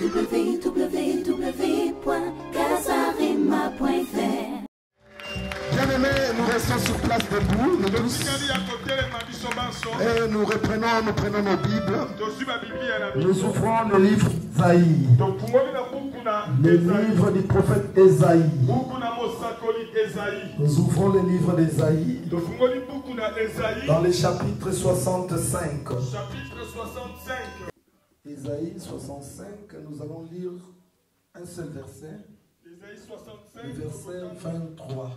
www.casarema.fr Bien-aimés, nous restons sur place debout, nous et nous reprenons, nous prenons nos Bibles. Nous ouvrons le livre na le livre du prophète ezaïe Nous ouvrons le livre d'Ésaïe. Ezaïe dans le chapitre 65. chapitre 65 Ésaïe 65, nous allons lire un seul verset, ezaïe le 65 verset tokotanga 23.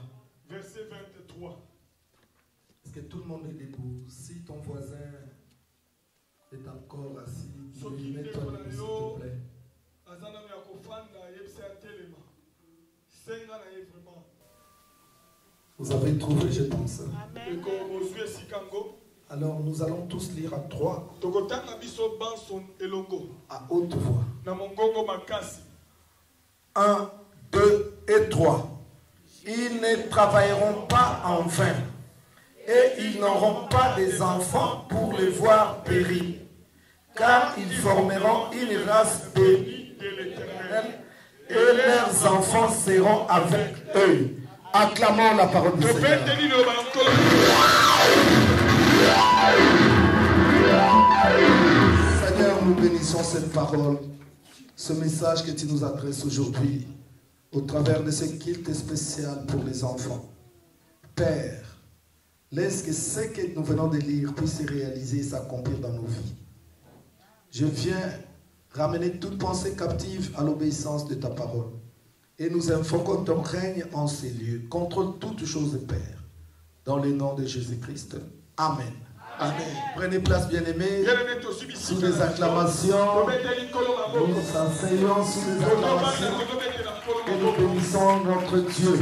verset 23 Est-ce que tout le monde est debout? Si ton voisin est encore assis, mets-toi debout, s'il te plaît. Vous avez trouvé, je pense. ngo Alors nous allons tous lire à trois, à haute voix. 1, 2 et 3. Ils ne travailleront pas en vain et ils n'auront pas des enfants pour les voir périr, car ils formeront une race bénie de l'éternel et leurs enfants seront avec eux. Acclamons la parole du Seigneur. Seigneur, nous bénissons cette parole, ce message que tu nous adresses aujourd'hui au travers de ce culte spécial pour les enfants. Père, laisse que ce que nous venons de lire puisse se réaliser et s'accomplir dans nos vies. Je viens ramener toute pensée captive à l'obéissance de ta parole. Et nous invoquons ton règne en ces lieux. Contrôle toutes choses, Père. Dans le nom de Jésus-Christ. Amen. Amen. Prenez place, bien-aimés. Sous les acclamations, nous enseignons sous les acclamations. et nous bénissons notre Dieu.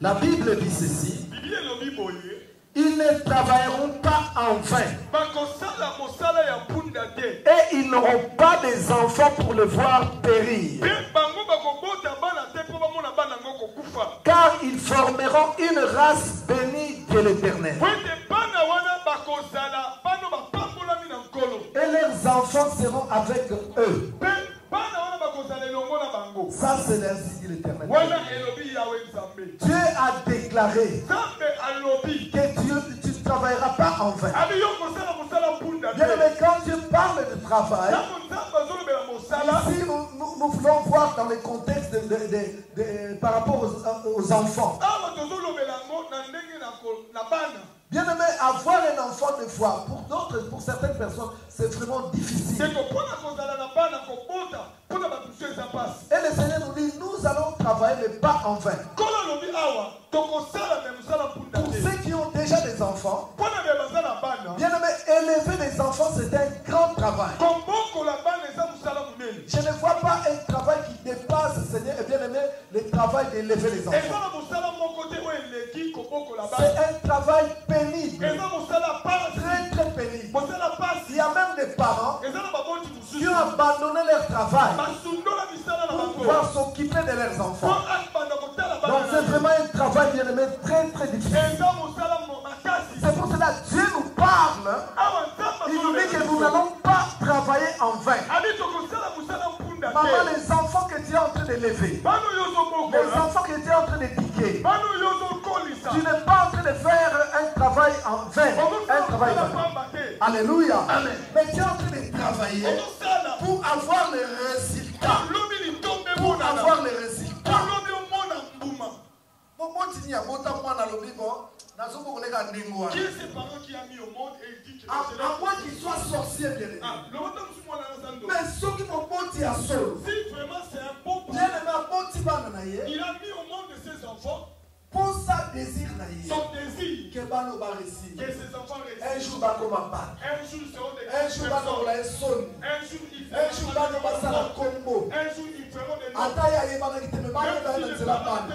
La Bible dit ceci. Ils ne travailleront pas en vain. Et ils n'auront pas des enfants pour le voir périr, mpe bango bakobota bana te mpo bamona bana yango kokufa car ils formeront une race bénie de l'Éternel. Et leurs enfants seront avec eux. Ça, c'est ainsi dit l'Éternel. Dieu a déclaré que Dieu, travailleras pas en vain. Bien aimé, quand Dieu parle de travail, Ici, nous, nous- voulons voir dans le contexte de, de- de- de- par rapport aux, aux enfants. Awa tozolobela yango na ndenge na ko- na bana Bien aimé, avoir un enfant de foi, pour d'autres, pour certaines personnes, c'est vraiment difficile. Et le Seigneur nous dit, nous allons travailler, mais pas en vain. Pour ceux qui ont déjà des enfants, bien aimé, élever des enfants, c'est un grand travail. Je ne vois pas un travail qui dépasse, Seigneur, et bien aimé, le travail d'élever les enfants. C'est un travail pénible, très très pénible. Il y a même des parents qui ont abandonné leur travail pour pouvoir s'occuper de leurs enfants. Donc c'est vraiment un travail bien aimé très très difficile. C'est pour cela que Dieu nous Il nous dit que nous n'allons pas travailler en vain. Maman, les enfants que tu es en train d'élever, les enfants que tu es en train d'éduquer, tu n'es pas en train de faire un travail en vain. Un travail ozosala vain. Alléluia. Mais tu es en train de travailler pour avoir les résultats. Motini ya bota mwana alobi bon nazokokoleka ndenge wana. Qui est ce parent qui a mis au monde et il dit que à moins qu'il soit sorcier bien ah mais soki moboti ya solo. Si vraiment c'est un bon bien père aimé aboti bana na ye. il a mis au monde ses enfants. Mposa désir na ye. Son désir. Ke bana baresi que ses enfants un jour bakoma bana un jour ils seront des un jour bano basala kombo un jour ils feront des noms ata ye ayebanaki te me bayeba si na nzela bana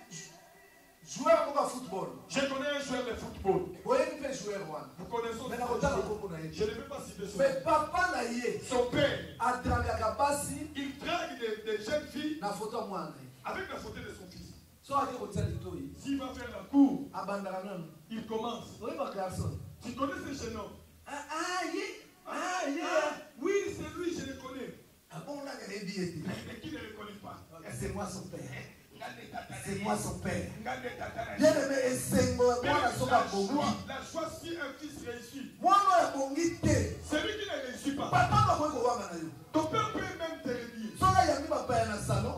joueur comme football. Je connais un joueur de football. Vous connaissez aussi. Je ne peux pas citer son Mais papa. Son père. Il drague des, jeunes filles. Avec la photo de son fils. S'il va faire la cour, il commence. Tu connais ce jeune homme? Ah, ah, ah Oui, c'est lui, je le connais. Ah bon, là. Mais qui ne le connaît pas? C'est moi son père. c'est moi son père. Bien aimé, esengo mwana soki abongi. mwana oyo abongi te. papa bakoki kowanga na yo. soki ayangi bapaya na salon.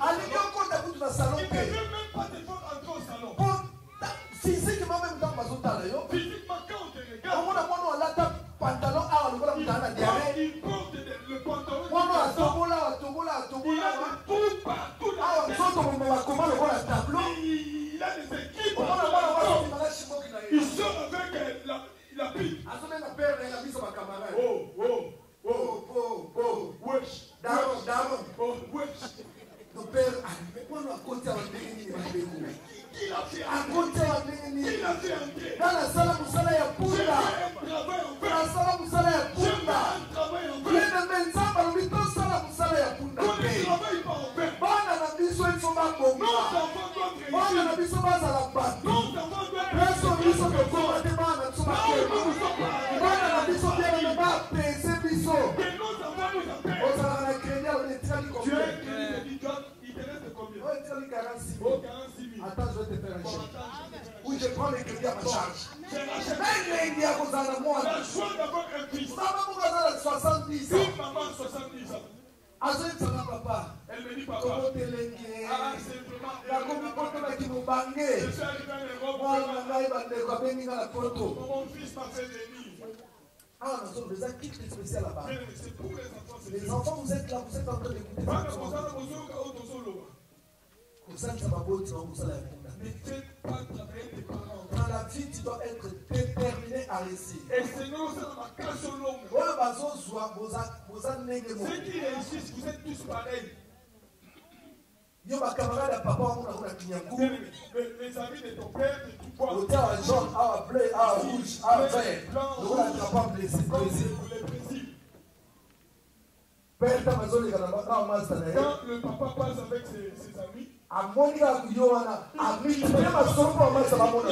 alingi okota kutu na salon te. physiquement même ntango bazotala yo. omona mwana alata pantalon awa lokola moto aa na terrain.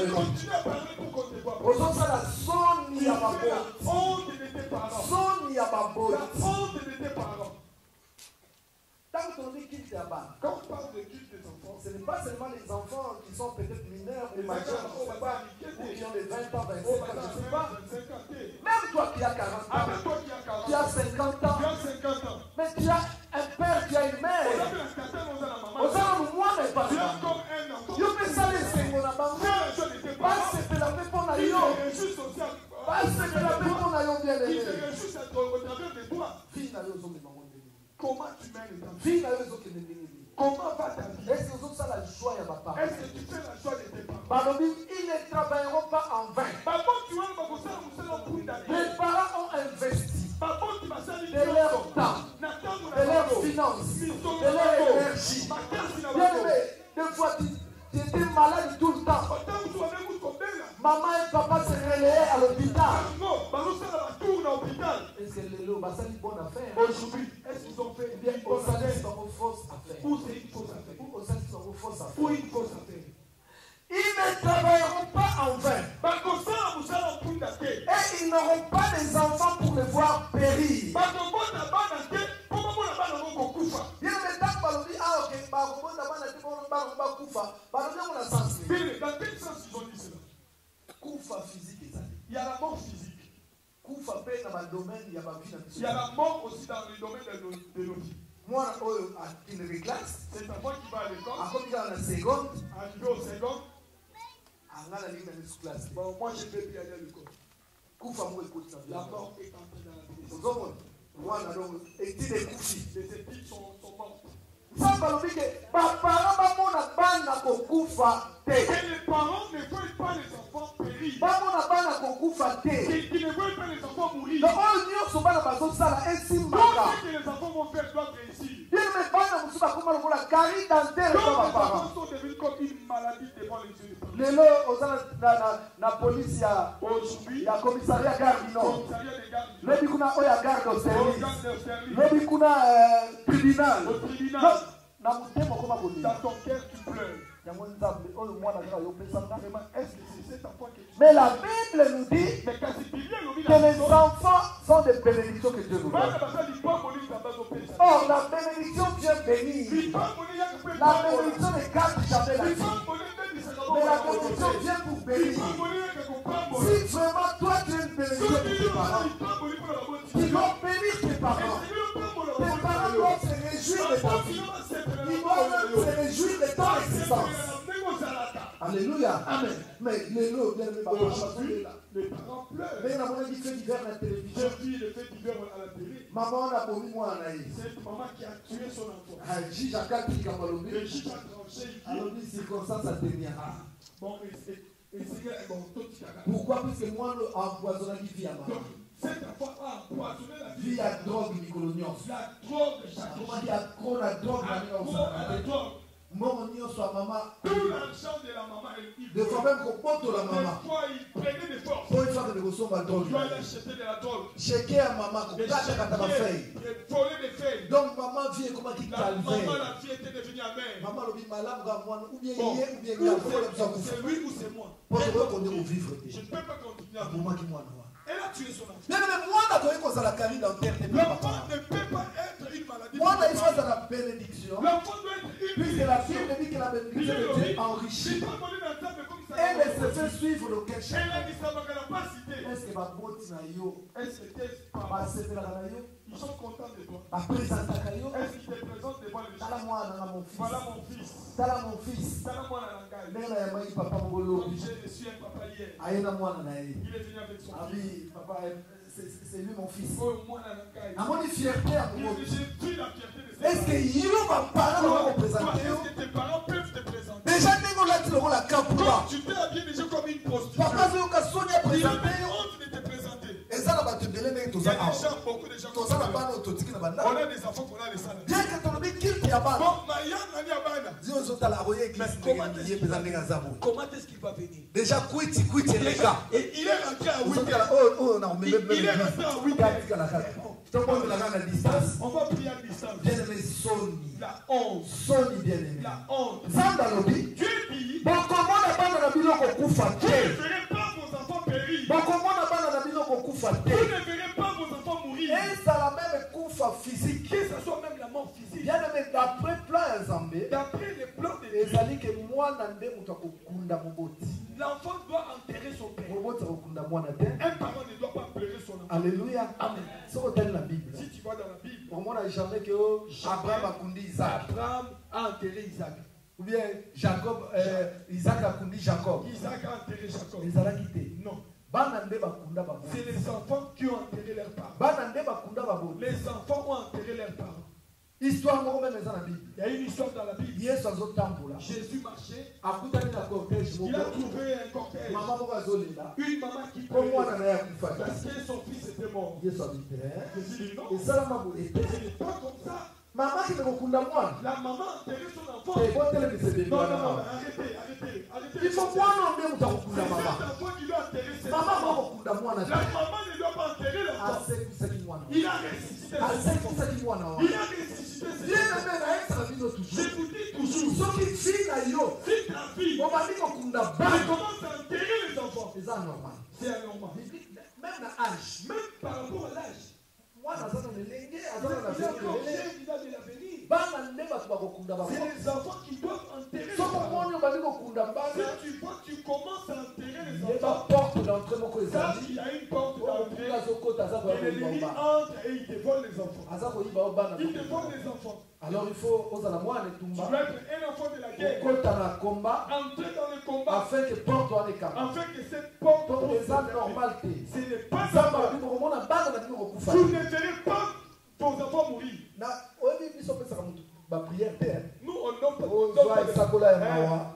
loi ozosala zone ya babozone ya baboyi Quand on dit guide là-bas, quand on parle de guide des enfants, ce n'est pas seulement les enfants qui sont peut-être mineurs ou majeurs, ou qui ont les 20 ans, 25 ans. Même toi qui as 40 ans, bien-aimé bana mosusu bakoma lokola kari dentaire eza bapara lelo oza na polisi ya komisaria gare du nord lebi kuna oyo ya gare de service. lebi kuna tribunal. Na motema okoma kolia mais la bible nous dit que les enfants sont des bénédictions que Dieu nous donne. Or la bénédiction yaka mpe la bénédiction ne gâte jamais la vie mais la bénédiction vient pour bénir si vraiment toi tu es une bénédiction dois bénir tes parents. Tes parents doivent se réjouir de ta vie. Ils se réjouir de ton existence Alléluia. Amen. Mais aimé papa Aujourd'hui, les parents pleurent. ndenge namonaki fait divers na télévision. J'ai vu les faits divers à la télé. mama wana abomi mwana na ye Cette maman qui a tué son enfant. Le juge a tranché, il dit, circonstance c'est- et c'est bon, a. pourquoi? Puisque mwana empoisonnaki vie ya Donc, mama cet enfant a empoisonné la vie. ya drogue mikolo nyonso La drogue chaque akomaki akro na drogue à la drogue. Tout l'argent de la maman, il il de fois même kobotola Des mama fois, il prenait des forces. po ifakende kosomba On drogue doit aller acheter de la drogue. sheke ya mama Des kokatakata bafei chéquiers, des volets de feuilles. donc mama vie ekomaki La maman, calvaire la fille était devenue amère. mama alobi malamu ka mwana ubie Bon, ye ubie ou nga fola biso c'est lui ou c'est moi. po tokoki konde kovivre Je te ne peux pas continuer à vivre. abomaki mwana wana Elle a tué son enfant. bien aimé mwana akoki kozala kari dentaire te mpe L'enfant papa ne peut pas mwana il bénédiction L'enfant doit être une. puisque la Bible dit que la bénédiction de Dieu enrichit. Et ne se fait suivre Elle chacun. elle pas cité. Est-ce que baboti na yo? Est-ce que tes parents, basepelaka na yo? Ils sont contents de toi. Yo? Est-ce qu'ils te présentent devant tala mwana na mon Voilà fils mon fils. tala mon fils. Tala mwana na ngai. ndenge nayamaki papa un papa hier. na na ye Il est venu avec son fils. abi papa c'est c'est lui mon fils. Namoni fierté ya Il komobi dit, J'ai pris la fierté de est ce ses que yo Toi, toi, kopresente yo est-ce que tes parents peuvent te présenter? Déjà ndenge olati lokola kapula Quand tu t'es habillé déjà comme une prostituée, papa azoyoka soni il a apresente gens, beaucoup de gens On a des enfants qu'on a les salles. bien que Bon, Comment est-ce qu'il va venir? Déjà kwiti kwiti eleka Et il est rentré à 8 ozotala heures. oyo oyo na omeme Il- il est resté à huit heures. katikala kaka tokomelaka na distance. On va prier à distance. bien aimé soni La honte. soni bien aimé. La honte. Dieu dit vos enfants périr. Bokomona bana na bino kokufa Vous te ne verrez pas vos enfants mourir. ezala meme kufa physique bien aimé d'après plan ya nzambe ezali ke mwana nde moto akokunda moboti l'enfant doit enterrer son père. moboti akokunda mwana te Un parent ne doit pas pleurer son enfant. alleluya Amen. soki otali na bible Si tu vas dans la Bible, omona jamais ke o abraham akundi isaac Abraham a enterré Isaac. Ou bien jacob euh, isaac akundi jacob Isaac a enterré Jacob. ezalaki te Non. bana nde bakunda C'est les enfants qui ont enterré leurs parents. Les enfants ont enterré leurs parents. histoire moko meme eza na bible Il y a une histoire dans la Bible. yesu azotambola Jésus marchait, akutani na cortège il a trouvé un cortège. mama moko azolela Une maman qui mwana pleurait na ye akufa parce que son fils était mort. yesu abi te Jésus dit non, esalama boye ce n'est pas comme ça. Mama akende kokunda mwana La maman a enterré son enfant. Non, non, non, arrêtez, arrêtez, arrêtez. ifo mwana nde moto C'est akokunda mama cet enfant qui doit enterrer ses mama enfants. akokokunda mwana La maman ne doit pas enterrer l'enfant. mwana Il a ressuscité asekisaki mwana wana Il a ressuscité ye enfants. meme nayesaka bino Je toujours. Vous dis toujours, soki fi na yo. Si ta fille obandi kokunda elle bana commence à enterrer les enfants, c'est anormal. même Même par rapport à l'âge. mwana aza na lelenge Il aza na a na encore lelenge jeune, il a de l'avenir. bana nde bato les enfants qui doivent enterrer les Si tu vois, tu commences à enterrer les enfants. ezali il y a une porte oyo d'entrée. Et l'ennemi entre et il te vole les enfants. Il te vole les enfants. alors il faut ozala mwana Tu etumba dois être un enfant de la guerre. okota na komba Entrer dans le combat afin que porte wana ekama eza normal te mawa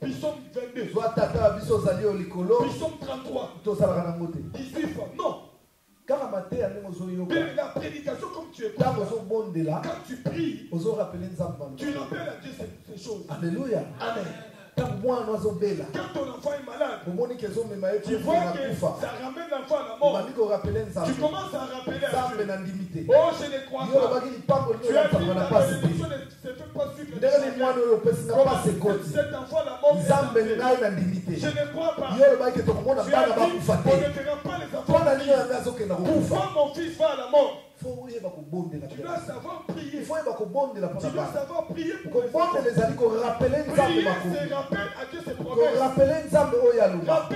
Psaume 22. zwa tata ya biso ozali yo likolo Psaume 33. tosalaka nango te 18 fois. Non. kaka kopamba te ya ndenge ozoyoka la prédication, comme tu ntango ozobondela quand tu pries, ozorapele nzambe tu rappelles à Dieu ces, choses. alleluya Amen. azobela Quand ton enfant est malade, tu vois que ça ramène l'enfant à la mort. Tu commences à rappeler à Dieu. Oh, je ne crois pas. Tu as pasi te. bénédiction ne fait pas suivre ekoti. cet enfant la mort Je ne crois pas. Tu as dit, on ne te verra pas les enfants. Pourquoi mon fils va à la mort? Tu dois savoir prier. Tu dois savoir pour les Prier, c'est rappel à Dieu ses promesses.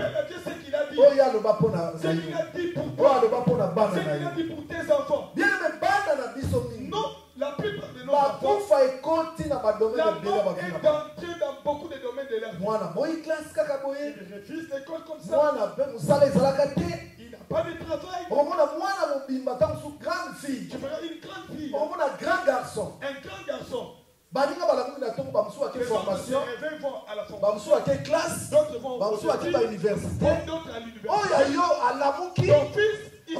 à Dieu ce qu'il a dit. na Ce qu'il a dit pour oyo toi. Ce qu'il a dit pour tes enfants. Non, la plupart de nos enfants, la mort bakuna est entrée dans beaucoup de domaines de leur vie. mwana moi klase kaka boye Il refuse l'école comme ça. N'a pas de travail. okomona mwana mobimba mosusu grande fille. Tu verras une grande fille, okomona grand garçon. Un grand garçon. baninga balamuki na ntongo bamosusu ake Les enfants se formation réveillent, vont à la formation. bamosusu ake classe bamosusu ake bauniversité oyo yo alamuki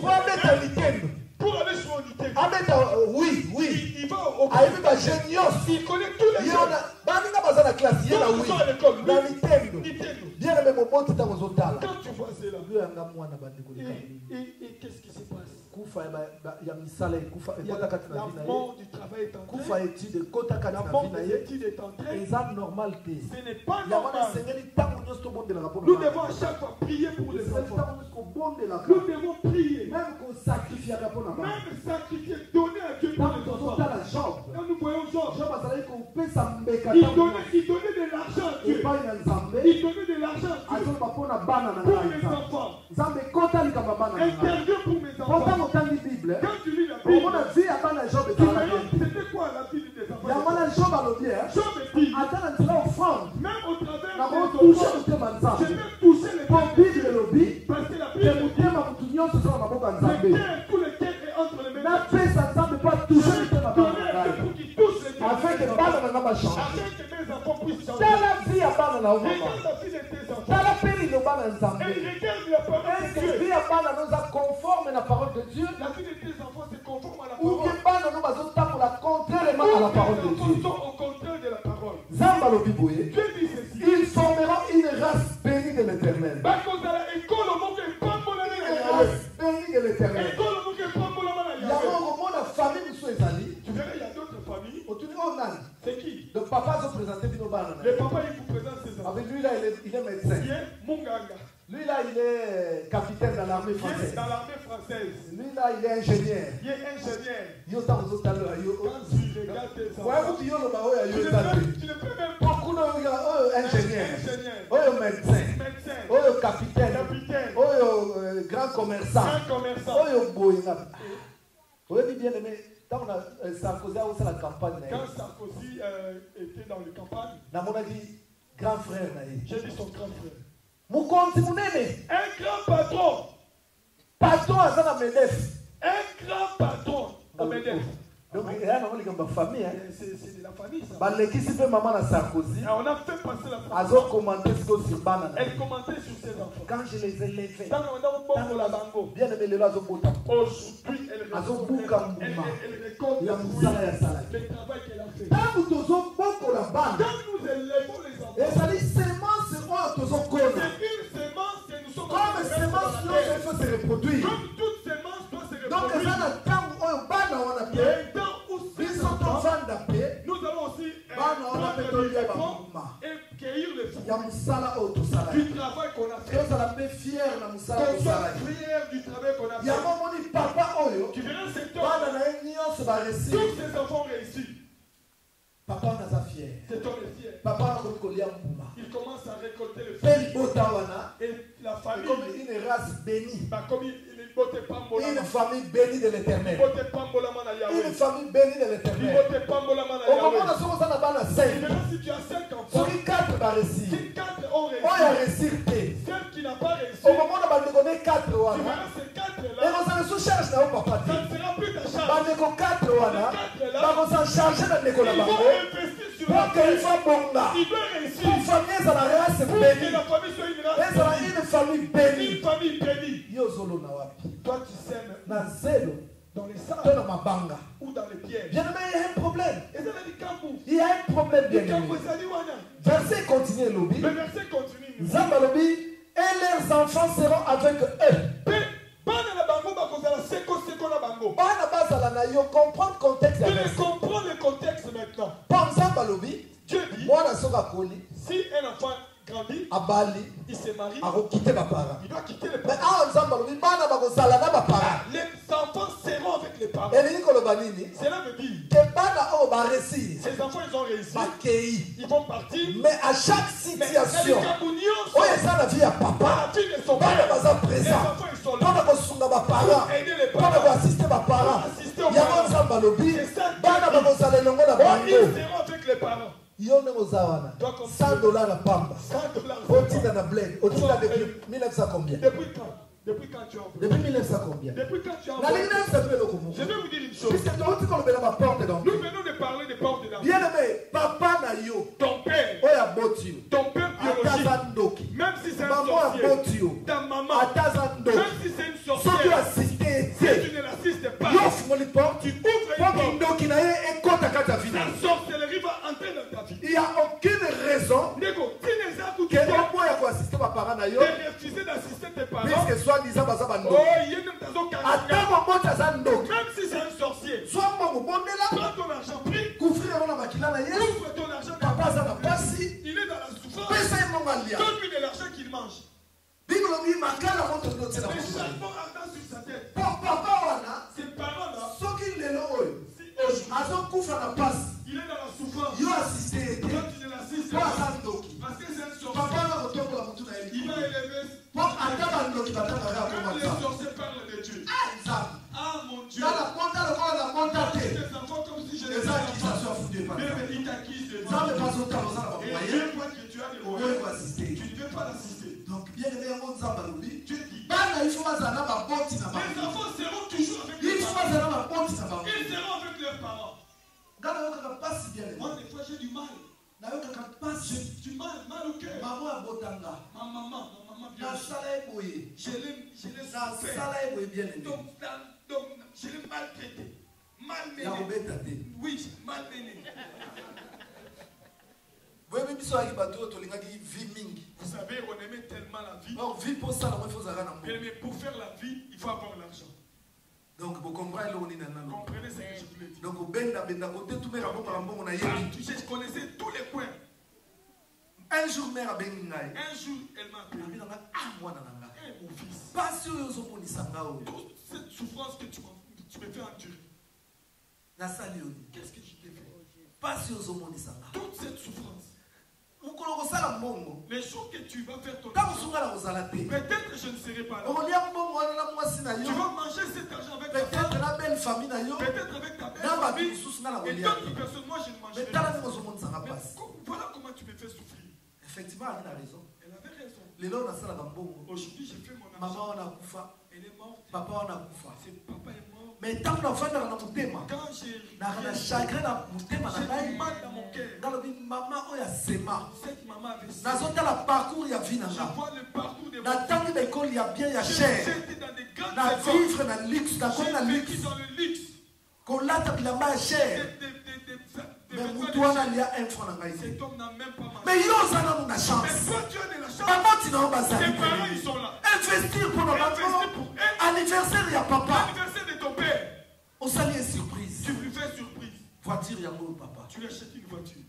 po abeta litendo pour aller sur l'unité. abeta euh, oui oui. Il, il va au ayebi bagene nyonso na baninga baza na classe ye na wi na litendo bien aime moboti ntango ozotala Quand tu vois cela, yo yanga mwana bandeko ya misala na la vi na ye mort du travail est kufa entrée. étude ekota kati La na mort vi na des ye études est eza normal te Ce n'est pas yango wana normal. esengeli ntango nyonso tobondelaka mpo Nous devons à chaque fois prier pour les enfants. ntango nyonso kobondelaka Nous devons prier. même mpo na il donnait, il donnait de l'argent à Dieu. Il donnait de l'argent à Dieu. pour nzambe. enfants. pour mes enfants. bible. Quand tu lis la Bible, tu bien c'était quoi la vie des enfants? job Job dit, même au travers nakotouche des enfants, j'ai même touché les bible Parce que la Bible dit, bana na nga bachange tala vi ya bana na yo mama Regarde la vie de tes enfants. tala mpe liloba na nzambe vi ya bana no eza conforme na parole de dieu. Bien bana no bazotambola contrairement à la parole de dieu. enfants sont au contraire de la parole. nzambe alobi boye Dieu dit ceci. ils formeront une race bénie de l'éternel. Yawe race bénie de l'éternel c'est qui? Donc papa bino le papa il vous présente ses enfants avec lui là il est, il est médecin. Est lui là il est capitaine dans l'armée française. dans l'armée française. Lui là il est ingénieur. Il est ingénieur. Yo quand tu yo ya yo ne peux- tu ne peux même pas. Ingénieur. médecin. Médecin. Capitaine. Capitaine. Oyo euh, grand commerçant. Grand commerçant. Bien aimé na euh, sarkozy akosala campagne na ye quand Sarkozy euh, était dans les campagnes. Namonaki grand frère j'ai vu son grand frère. Mokonzi monene un grand patron. Patron aza na medef un grand patron au MEDEF donc nango likambo ya famille hein. c'est de la famille ça. Balekisi mpe mama na sarkozy Et on a fait passer la famille. sur elle commentait sur ses enfants. Quand je les ai levés Dans le la bango. bien aimé azobota Aujourd'hui, elle récolte le ya le travail qu'elle a fait. ntango tozobokola bana. Quand nous élevons les enfants, semence c'est une semence que nous sommes comme semence la se reproduire. Comme toute semence donc eza na ntango oyo bana wana mpe biso tovanda mpe nous allons aussi Bana wana mpe tolia fruits ya mosala oyo tosalaki du travail qu'on a fait. tozala mpe fier na mosala yango omoni papa oyo bana na ye nyonso baresir tous ses enfants réussissent. papa wana aza fier. Cet homme est fier. papa wana akoki kolia mbuma Il commence à récolter le mpe libota wana Et la famille, comme une race bénie une famille bénie de l'éternel. Une famille bénie de l'éternel. Na okomona Yahweh. soki oza na Tu 5 verras si tu as cinq enfants, soki 4 baresir si quatre ont oyo réussi, celle qui n'a pas réussi, okomona bandeko ne 4 tu wana verras ces quatre-là, ekozala su charge na yo papa ça ne sera plus ta charge. bandeko 4 wana bakozala charge na ndeko na Ils vont bango investir sur mpo la ke terre. ifa bonga. Il doit réussir. Pour famille ezala race pour bénie la famille soit une ezala bénie. une famille Une bénie. Famille wapi? Toi, tu sèmes na dans les sables na mabanga. ou dans les pièges. bien aimé il y a un problème. Il y a un problème bien aimé. verset continue elobi Le verset continue. alobi et leurs enfants seront avec eux. Comprendre contexte Tu les comprends le contexte maintenant. mpo nzambe alobi Dieu dit, soki akoli si un enfant grandit, abali. il se marie, akokite baparent il doit quitter les mais parents. awa nzambe alobi bana bakozala na baparent Les enfants seront avec les parents. elingi koloba nini? Cela veut dire, bana oyo ces enfants, ils ont réussi. bakei Ils vont partir. mais à chaque Mais situation les oyo eza na vie ya papa bana baza présent. mpona kosunga baparent mpona baparent yango nzambe alobi que bana bakozala elongo na bango. ils seront avec les parents. Yo ndenge oza wana Toi comme 100 dollars na pamba. 100 dollars. otinda na bled otinda depuis 1900 combien? Depuis quand? Depuis quand tu as depuis 1900 combien? Depuis quand tu as Je vais vous dire une chose. Nous venons de parler des portes de la bien aimé papa na yo. Ton père, ton père biologique, même si c'est un sorcier, ta maman, même si c'est une sorcière, si tu ne l'assistes pas, tu ouvres une porte, yo sorcellerie va il y a aucune raison ke pas omoya koasiste baparent na yo puisque soi-disant baza bandoki il y a même dans ton ata caractère. moboti aza ndoki Même si c'est un sorcier, soit mbongo bondela prends ton argent, prie, kufri yango na makila na ye ouvre ton argent. papa aza na pasi Il est dans la souffrance. pesa ye mbongo alia Donne-lui de l'argent qu'il mange. bible lobi makala moto ndotiela Mais moto na ye chaque fois ardent sur sa tête. po papa wana soki lelo oyo si aujourd'hui azokufa na pasi il est dans la souffrance, yo asiste papa sorcier. na kotombola motu na ye Il va likolo élever. po ata bandoki batangaka Quand akoma les nzambe sorciers parlent de Dieu. nzambe Ah mon Dieu. tala monta lokola na monta te eza akisation pas. afundi epa Mais mais il t'acquise de nzambe bazotala oza na bamoye moyens. koasiste Tu ne veux pas l'assister. donc bien aimé yango nzambe alobi bana ifo bazala na baboti na bango Moi, des fois, j'ai du mal. J'ai du mal, mal au cœur. mama abotanga Ma maman, ma maman bien. Je l'ai, je l'ai bien aimé Donc, donc, je l'ai maltraité. Malmené. Oui, malmené. boyebi biso yaki bato oyo tolingaki vie mingi Vous savez, on aimait tellement la vie. donc vie mpo osala mo ifo ozalaka na Mais mbongo mais pour faire la vie, il faut avoir l'argent. Donc bokomprendre eloko nini na nano Comprenez ce que je voulais dire. donc obendabendaka otetumeka mbongaka mbongo na Ah, yebi Je connaissais tous les coins. un jour mare abengi ngai Un jour, elle m'a appelé. nanga ah mwana na ngai Eh, mon fils, mpasi oyo ozomonisa nga oyo toute cette souffrance que tu, m'as- tu me fais endurer, yo nini qu'est-ce que je t'ai fait? Mpasi oyo ozomonisa nga Toute cette souffrance, les jours que tu vas faire ton peut-être je ne serai pas là. Tu vas manger cet argent avec ta femme, peut-être avec ta belle famille, et d'autres personnes. Moi, je ne mangerai pas. voilà comment tu me fais souffrir. effectivement aki na raison Elle avait raison. Aujourd'hui, j'ai fait mon argent. Elle est morte. papa wana akufa C'est papa est mort. Mais ntango nafandaka na motema naka na chagrin na motema na ngai du mal dans mon cœur, ngalobi mama oyo asema nazotala parcours ya vie na Je nga vois le parcours de mon natangi na ekole ya bien ya cher na vivre na luxe nakomi na luxe. dans le luxe. kolata bilamba ya cher mais motu wana cher. lia un franc na ngai mais yo oza nanu na chance. baboti na yo bazali Tes parents, ils pene sont là. investir mpona bango anniversaire ya papa Ton père, osali ye surprise tu lui fais surprise. voiture yango papa Tu lui achètes une voiture.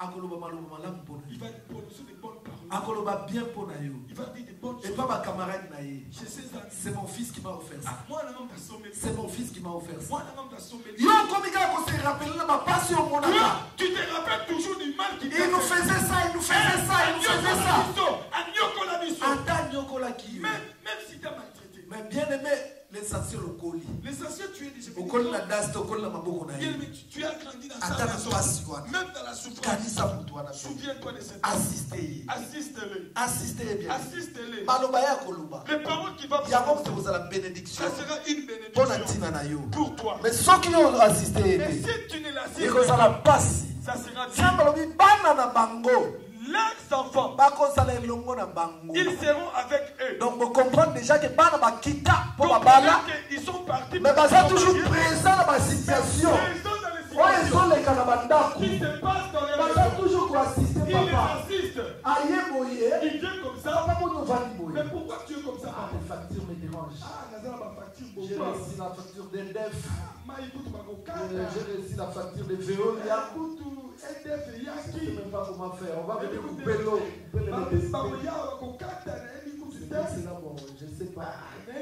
Il yo va prononcer des bonnes paroles. bien mpona yo Il va dire des bonnes choses. epa bacamarade na ye Chez ses amis. c'est mon fils qui m'a offert ça Ah, moi, la maman t'a sommé. c'est mon fils qui m'a offert ça Moi, la maman t'a sommé. yo okomi kaka kose rappele na bapasi omonaka Toi, tu te rappelles toujours du mal qui il nous faisait ça il nous faisait ça il nous faisait ça yo Même, si tu as maltraité. Mais bien aimé l'essentiel okoli L'essentiel, tu es déjà okoli na dasi te okoli na maboko na Bien, mais tu, as grandi dans Attends, la maison. passe, wana. Même dans la souffrance. kanisa motu wana so Souviens-toi de cette assiste ye Assiste-le. assiste ye bien. Assiste-le. maloba ye akoloba Les paroles qui vont yango prononcer, moto kozala bénédiction. Ça sera une bénédiction ntina na yo. pour toi. mais soki yo assiste ye Mais te si tu ne l'assistes pas, mpasi ça sera nzambe alobi bana na bango leurs enfants, ils seront avec eux. donc déjà mpo Comprenez babala qu'ils sont partis mais toujours ils sont dans les oyo situations ezoleka na bandako qui se passent dans les maisons. toujours Ils les papa aye boye Ils viennent comme ça. Mais pourquoi tu es comme ça Ah, les factures me dérangent. Ah, ma facture, J'ai pourquoi reçu la facture. Ma écoute ma Euh. J'ai reçu la facture de Veolia. Je ne sais même pas comment faire. On va couper l'eau, Ma ma na là, je sais pas. Na.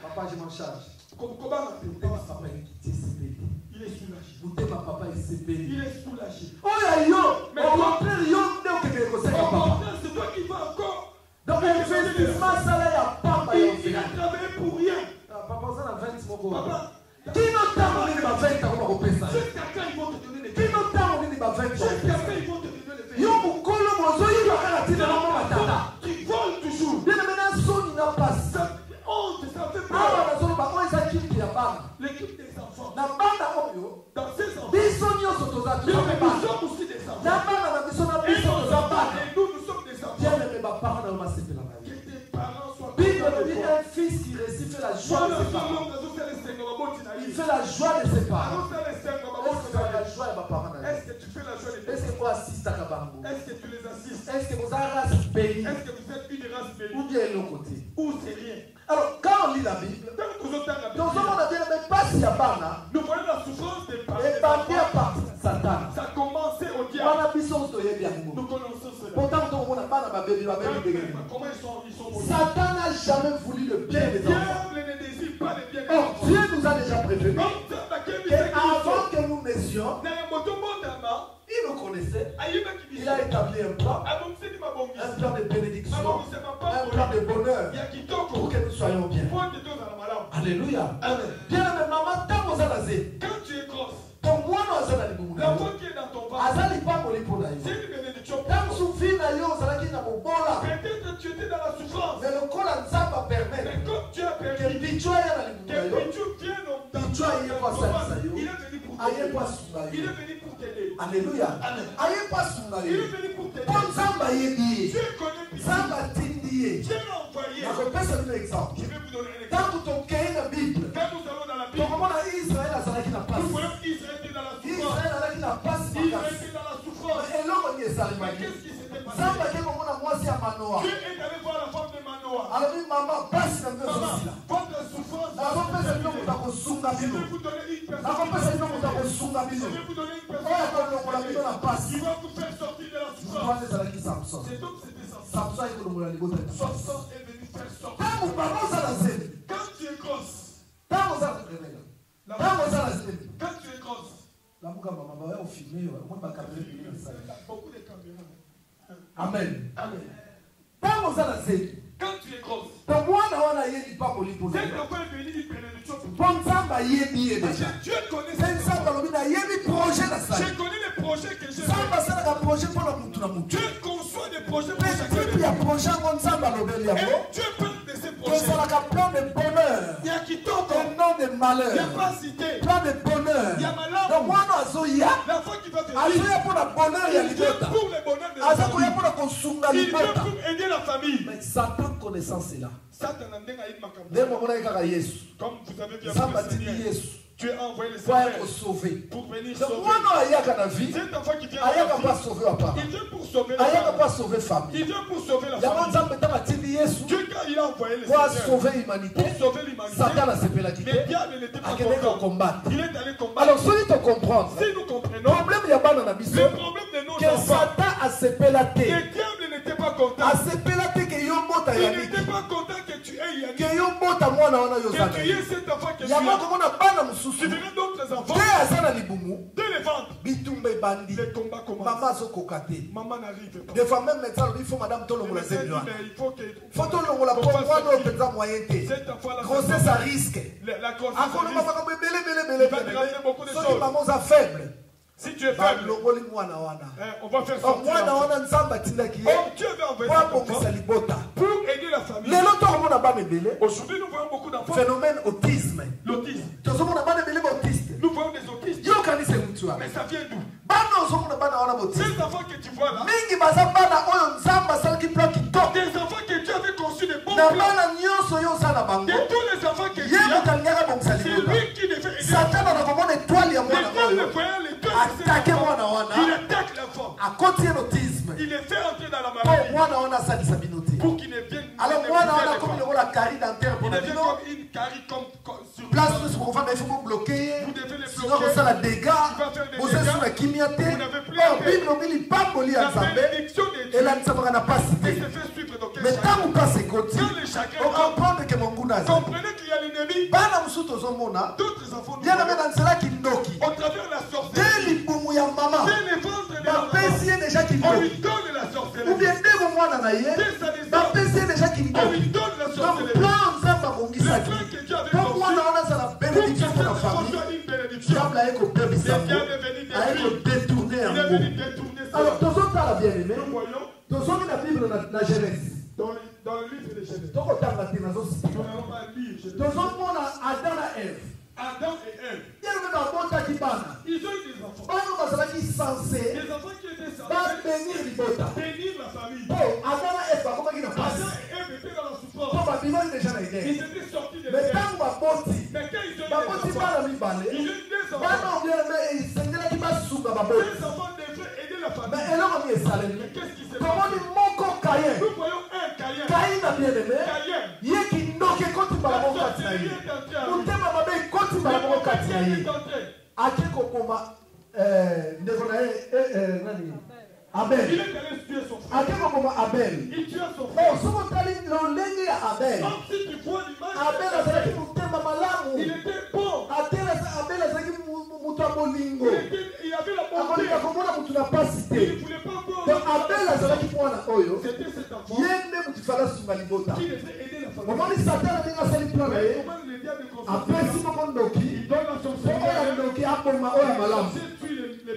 Papa, je m'en charge. Ma papa. Il est soulagé. Ma papa. Il est soulagé. Oh, ya yo! Mais yo, papa. c'est toi qui encore. Donc, investissement, ça là, ya pamba ya Il, il a travaillé pour rien. Papa, ça na 20 moko. Papa, Kino ntango nini ba 20 ako bakopesa ye? jusqu'à quand ils vont te donner Kino ntango nini ba 20 Jusqu'à bakopesa quand ye? ils vont te donner les yo mokolo mozoyiba kaka ntina nango matata Tu voles toujours. bien mena soni na pasi Ça fait honte, ça fait awa peur. nazoloba oyo eza ya bana na bana oyo biso nyonso toza na bana na biso na biso toza bana bien aimé bible un fils qui fait la joie de ses parents il fait la joie de ses parents la dit. joie ya baparent na yo. Est-ce que tu fais la joie que po asistaka bango Est-ce que tu les assistes? Est-ce que boza race béni Est-ce que vous êtes une race ou bien eloko te ou c'est rien? Alors quand on lit la bible tozomona bien me pasi ya bana nous voyons la souffrance des parents. des ebandi ya parti satana Ça a commencé au diable. wana biso toyebi yango Nous. Connaissons cela. pourtant tokomona bana babebi babebi ndenge satan n'a jamais voulu le bien des enfants. or enfants. dieu nous a déjà prévenu il a établi un plan. Un plan de bénédiction. Un plan de bonheur. Pour que nous soyons bien. Alléluia. Bien aimé mama ntango oza na zeli quand tu es grosse to mwana aza na libumu na yo l'enfant qui est dans ton ventre aza lipamboli mpo na c'est yo une bénédiction ntango sufi na yo peut-être que tu étais dans la souffrance. Mais lokola nzambe apermettre mais comme tu as ke permis bicho aya na na yo. Aye yo. po asunga yo. Alleluya po asunga yo. Mpo nzambe ayebi ye nzambe atindi ye nakopesa bino exemple. Ntango tokei na bible. Quand nous allons dans la Bible tokomona israele azalaki na pasi azalaki na pasi makasi eloko mais esalemaki nzambe ake komona ya manoa. Dieu est allé voir la femme de bino Maman, ezosila votre souffrance. Nakopesa bino moto akosunga je bino vais vous donner une personne. Je bino vais vous donner une personne. Va vous faire sortir de la souffrance. ezalaki samson. Cet homme c'était Samson. Samson est venu faire sortir. Quand tu es grosse. Quand tu es grosse. Beaucoup de caméras amen. Ntango oza na zeli to mwana wana ayebi mpango lipo nzambe ayebi ye dejape nzambe alobi nayebi projet nasalinzambe asalaka projet mpo na mutu na mutupe ya projet yango nzambe alobeli yango tozalaka plan de bonheur De Il n'y a malheur plan de bonheur. Donc mwana azoya azoya mpo na bonheur ya libota pour le bonheur de la aza koya kosunga libota aider la famille. mais satan connaissance ela nde momonaki kaka yesu. Atindi Seigneur. yesu Dieu a envoyé le Seigneur pour venir donc sauver. Cet enfant qui vient ayaka dans la vie, asauve papa il vient pour sauver la ayaka mpo famille. Il vient pour sauver la famille. Dieu, quand il a envoyé le Seigneur pour sauver l'humanité, satan asepelaki mais te diable n'était pas content. Il est allé combattre. alors Si nous comprenons, problème ya bana na biso le problème de nos ke enfants, satan asepela te le diable n'était pas content. asepela te ke yo mbota Il n'était pas content que tu aies Yannick, que tu aies cet enfant que tu as. Tu verras d'autres enfants de les ebandi Les combats commencent. Maman n'arrive pas. des fois même médecin alobi fo madame tolongola il faut tolongola Faut sortir. mpenza moyen grossesse à risque la, grossesse. Il va ebele te ramener beaucoup de soki choses. mama oza faible Si tu es faible, hein, on va faire or sortir. ye. Or, Dieu veut envoyer pour aider la famille. Aujourd'hui, nous voyons beaucoup d'enfants. phénomène autisme. L'autisme. Nous voyons des autistes. Mais ça vient d'où? Ces enfants que tu vois là, des enfants que Dieu avait conçus de bons plans, de tous les enfants que tu as, c'est lui qui devait aider. satana na komona etwale ya mwana deux atake mwana wana il attaque l'enfant. akoti ye notisme. Il est fait entrer dans la mpo mwana wana asalisa bino te pour qu'il ne vienne alors ne mwana wana akomi pas. lokola kari dentaire Il mpona devient bino. comme une carie comme, comme sur place nyonso bokofanda ifo bobloke ye sino bloquer. kosala dega Il va faire des boza dégâts. esu na kimia te oyo bible obi lipamboli ya la nzambe elandisaka na pasi te dans quel mais ntango mpasi ekoti okomprendre ke monguna aza bana mosusu tozomona D'autres enfants nous bien na na nzela kindoki au travers de la te sorcellerie. libumu ya mama bapesi maman, ye deja on lui kindoki donne la ou sorcellerie. bien ndeko mwana na ye bapesi ye deja on kindoki lui donne la donc sorcellerie. plan nzambe abongisaki. Plan que Dieu avait po conçu mwana wana azala benediction mpona enfant famille. diable aye kobebisa aye kodetourne yango alors tozotala bien aimé. Na bible na, na genèse dans le, dans le livre de Genèse. tokotanga te nazosipitozomona adam na eve adam et eve tellement babotaki bana. Bana bazalaki sanse babénir libota. po adam na eve bakomaki na pasi po babimaki déjà na eden mais ntango baboti baboti bana mibale bana obieleme esengelaki basunga baboti. La mais qu'est-ce qui s'est tomoni passé? moko kayen Nous voyons un Caïn. Caïn. ye kindoki ekoti mbala La est est entré. Il abel. Est allé tuer son frère. ake kokoma abel. Il son otali lolenge ya abel. Comme si tu vois l'image. abel azalaki motema Il malamu était bon. atele abel azalaki moto ya bolingo. Akoleka komona motu na pasi te. Donc abel azalaki mwana oyo. Ye nde motu fala sunga libota omoni satan ndenge asali plan na ye. Apesi moko ndoki. Po oyo ndoki aboma oyo malamu.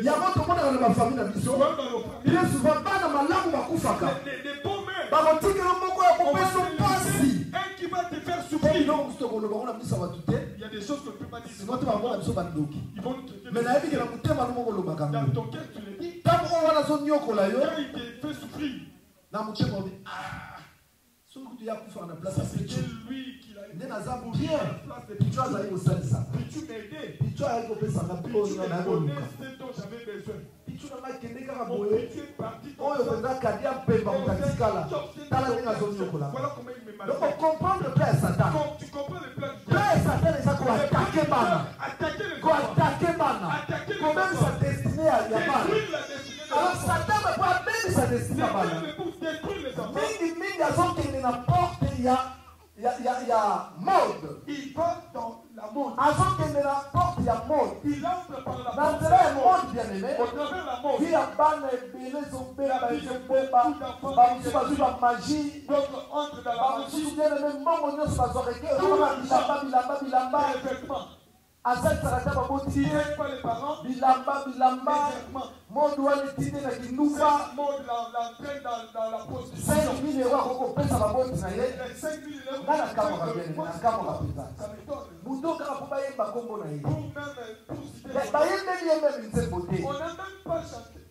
Yango tomonaka na bafami na biso. Bien souvent bana malamu bakufaka. Bakotikelo moko ya kopeso mpasi. va te faire souffrir. Il y a des choses que tu ne peux pas dire. Sinon, tu vas voir la mission bandoki. Ils vont te dire. Mais la Bible, la moutée, ma nomo, le bagan. Dans ton cœur, tu le dis. Quand on va la zone yoko la yo. Quand il te fait souffrir. La moutée, on dit. Ah. Sauf que tu as pour faire la place. C'était lui qui l'a aidé. Naza bien. Tu as allé au sel ça. Puis tu m'as aidé. Puis tu as allé au sel ça. Puis tu m'as donné ce dont j'avais besoin. Akende kaka boye oyo mpemba moto atikala tala ndenge donc plan ya ya eza koatake bana. koatake bana. Komemisa destine ya bana. Alors destine ya bana. azokende na porte ya ya ya ya mode. Il va dans la mode. azokende na porte ya mode. Il entre par la na porte nzela ya mode. mode bien aimé Au travers la mode. vi ya bana ebele ezobeba ezobeba bamosusu bazwi bamagie bamosusu magie. bien aimé mbongo nyonso bazwaka ezokona bilamba bilamba bilamba Les vêtements. asalisaka ta baboti Tirés par les parents. bilamba bilamba mode wana etinde na kinduka Cette mode la- l'entraîne dans, dans la prostitution. 5 mille euro akokopesa baboti na ye Les 5 000 euros. nga nakamwaka bien aimé nakamwaka mpenza Ça m'étonne. moto kaka mpo bayemba nkombo na ye Pour même, pour citer Mais les bayembeli ye meme nzembo te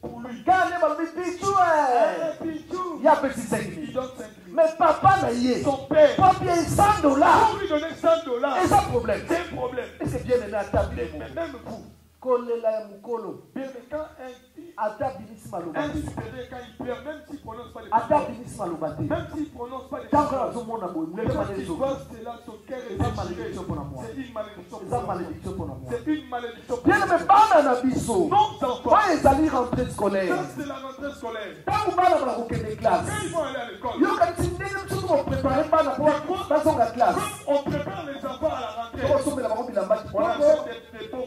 Balobi pichu Eh, Pichou, ye apesi 5 il 000 donne 5 000. mais papa na Son père, papi 100 dollars pour lui donner 100 dollars, problème. C'est un problème. ese bien aimé ata bilemo Mais même vous, bien mais quand un, ata binisi maloba ata binisi maloba te. Ntango nazomona boye malédiction mpona moi eza malédiction mpona moi bien-aimé bana na biso. Oyo ezali rentrée scolaire. Ntango bana bakokende classe. Yokanisi ndenge soki boprépare bana mpo bazonga classe. tokosombela bango bilamba kitoko.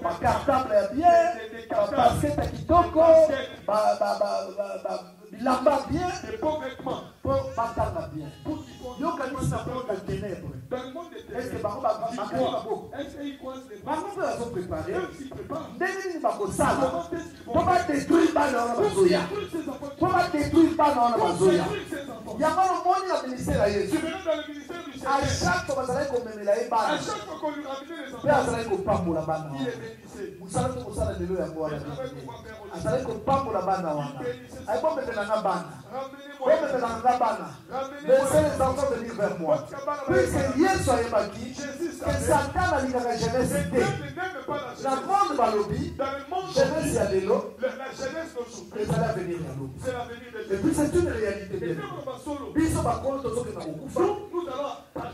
bakartable ya bien. babasket ya kitoko. Ba- ba- ba- ba- ba- bilamba bien mpo batanga bien font- yokanisi na ténèbre ténèbres, bango bakali bras bango mpe bazoprépare ndenge nini bakosala mpo badétruire bana wana bazoya mpo badétruire bana wana yango lomoni na ministère ya yesu a chaque fois bazalaki komemela ye à bana chaque fois qu'on lui ramenait les mpe enfants, azalaki kopambola bana il wana mosalaki kosala lelo yango wana azali kopambola bana wana. Ayi bomemelanga bana. Bomemelanga bana. Lesele sanson veni vers moi. Puiske yesu ayebaki ke satan alingaka genese te na grande balobi genese ya lelo ezali avenir ya lo epuis c'est une réalité biso bakolo tozokenda kokufa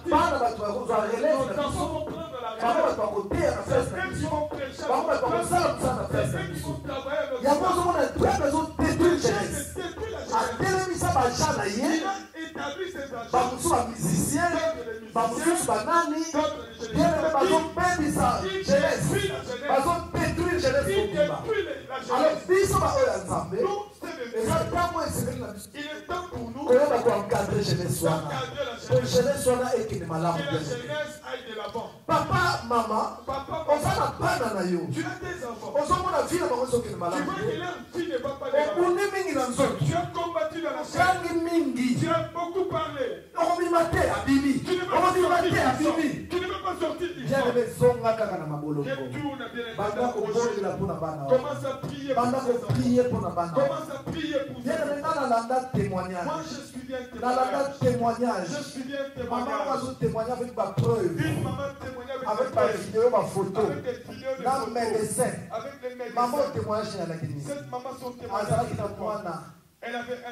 bana bato bakozwa relève na biso. Bango bato bakoteya na fese na biso. bango bato bakosala kosala pembe yango ozomona pembe ezodétruire jeunesse atelemisa baja na ye. Bamosusu bamusicien bamosusu banani teleme bazopembisa jeunesse. bazodétruire jeunesse kokima alors biso baoyo ya nzambe. eza ntango esepeli na biso koyeba koencadre jeunesse wana. Po jeunesse. wana ekende malamu papa mama oza na bana na yo. Ozomona vi na bango ezokende malamu okundi mingi na nzoto. Kangi mingi. Okomima te abimi. Okomima te abimi. bien-aimé zonga kaka na mabolongo. Banda kobolela mpo na bana banda koprie mpo na bana wana Commence à prier pour tes bien eme enfants. nga nalanda Moi, témoignage. Je suis bien nalanda témoignage. témoignage. Je suis bien mama témoignage. bazotémoigne avec bapreuve avec bavideo bafoto na médecin mama médecins. otémoignage eyalaki nini Cette maman, son azalaki témoignage, na mwana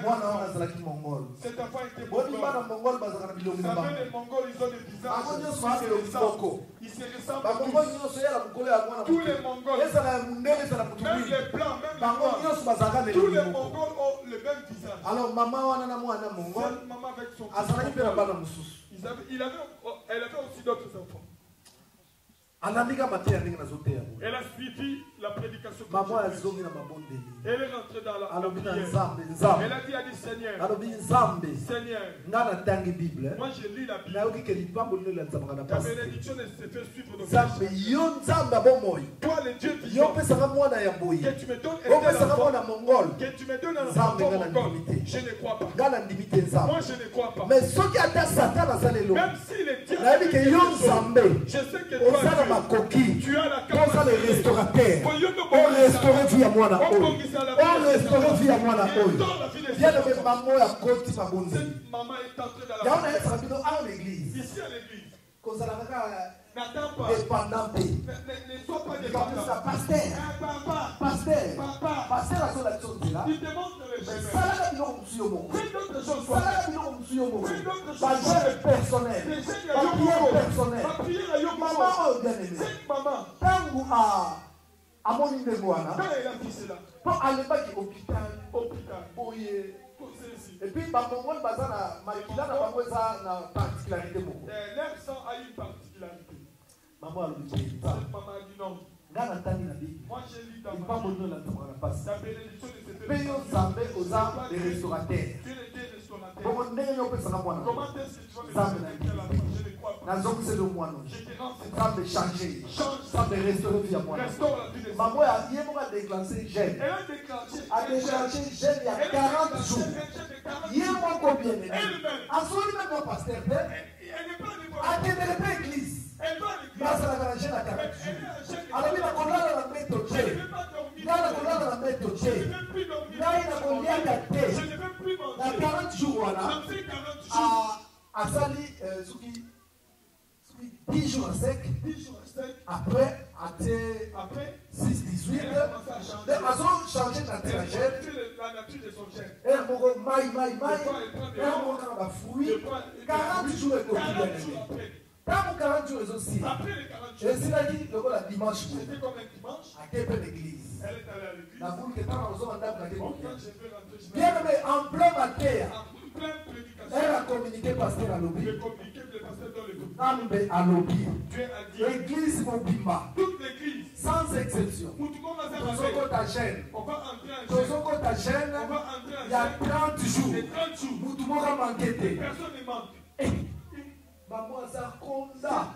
mwana wana enfant. azalaki mongol Cet enfant était boni bana mongol. bazalaka na bilongi na bango les Mongols, ils ont des visages. bango nyonso ressemblent bamongol tous. nyonso yala mokolo ya mwana Tous Mongols, ezala ya mondele ezala motu même mingi les blancs, même les bango nyonso bazalaka na tous elongi les moko Mongols ont le même visage. alors mama wana na mwana mongol Cette maman avec son azalaki mpe na bana mosusu il oh, elle avait aussi d'autres enfants. Alandika mateya ndenge Elle a suivi la prédication. que mama Jésus azongi na mabondeli. Elle est rentrée dans la, la alobi na nzambe Elle nzambe. Nga natangi bible. Moi je lis la Bible. nayoki ke lipango lino elanzamaka na La pasi te. bénédiction ne se fait suivre de nzambe yo nzambe le Dieu yo opesaka mwana ya boye. Opesaka mwana mongol que tu me donnes un Nzambe enfant nga na encore, ndimi te. je ne crois pas. nga na ndimi te nzambe. Moi, je ne crois pas. mais soki ata satan Même si le diable nayebi ke yo nzambe je bakoki mposa le restaurateur orestaure vi ya mwana oyo orestaure vi ya mwana oyo bien-aimé mama oyo akoti babonzi yango nayebisaka bino awa l'église. Kozala kaka dépendant Ah, papa, paster papa, paster azola biso nzela il te montre le chemin. salaka biloko mosusu yo moko Fais d'autres choses. toi. salaka biloko mosusu yo moko Fais d'autres choses. bagere toi. personnel Les jeunes, il y a bapriere Yoko. personnel Ma prière à Yoko. mama oyo bien aimé maman, ntango a- amoni ndenge wana quand elle a vu cela, mpo alembaki hôpital. Hôpital, comme na makila na bango eza na particularité leur sang a une particularité. Mama alobi te Cette maman a dit non. Moi, j'ai lu dans ma Bible. La opesaka mwana Comment est-ce que tu vas me enfant Je ne crois pas. Je te rends cet nzambe change. Change nzambe restaure vi ya mwana Restaure la vie de cet mama enfant. oyo ye moko adéclenche gene Elle a déclenché. adéclenche gene ya 40 jours. ye moko bien aimé Elle-même. meme yo paster te Elle n'est pas à l'église. Bazalaka na gene ya 40 Elle jours est un chef de alobi na mbeto te ne vais pas dormir. ngai na kolala na mbeto Je ne te vais plus dormir. ngai na koliaka te Je ne vais plus na manger. 40 jours wana Ça fait 40 jours. a- azali euh, soki soki 10 jours sec 10 jours sec. après Après, 6 18 elle a commencé à changer. donc azochange na Elle a tragède changé la nature de son gène. ere moko mai mai mai Des fois, elle prend des ere gens. moko kaka Je bafruit prends 40 jours ekoki 40 bien jours après. Ntango 40 jours ezosila Après les 40 jours, esilaki lokola dimanche boye c'était comme un dimanche. ake mpe l'église. Elle est allée à l'église. na buluke ntango nazoma ndako nake Bon, kokia quand je vais rentrer, je bien vais aimé en plein mateya ere acommuniqué pasteur alobi. Nzambe alobi. A église mobimba. toute l'église, sans exception. A tozokota entrer en ya gêne. 30 jours. Les 30 jours, mutu moko amanke te personne ne manque. bango aza konda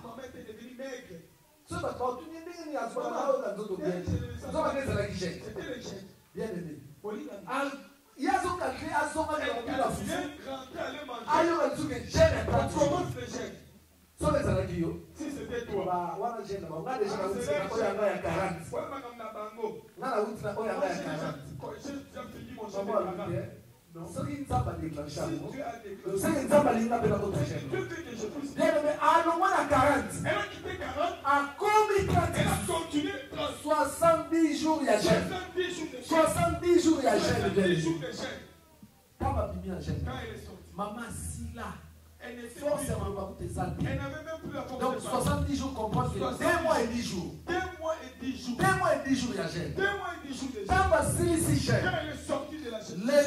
so bato batuni ndenge azobanaoyo na nzoto nzobaka ezalaki jete bien aimé ye azokate azongaka mobila fufu ayoka nzuke jene soki ezalaki yo wana jene na bango nga deja nauti na oyo yanga ya 40 nga nauti na oyo yanga ya 40 soki nzambe adéclenche yango soki nzambe alinga mpe nakota Si gene Dieu fait que je puisse. bien aimé alongwa na 40 Elle a quitté 40. akomi Elle a 30 continué 30. 70 jours ya gene 70 jours de jeûne. 70 jours ya gene 70 jours bien de jeûne. ntango abimi est sortie, mama sila elle n'était force ya maloba kuta eza te donc de parler. 70 jours comprendre que 2 mois et 10 jours Deux mois et dix jours. 2 mois et 10 jours ya jeûne. ntango asilisi Quand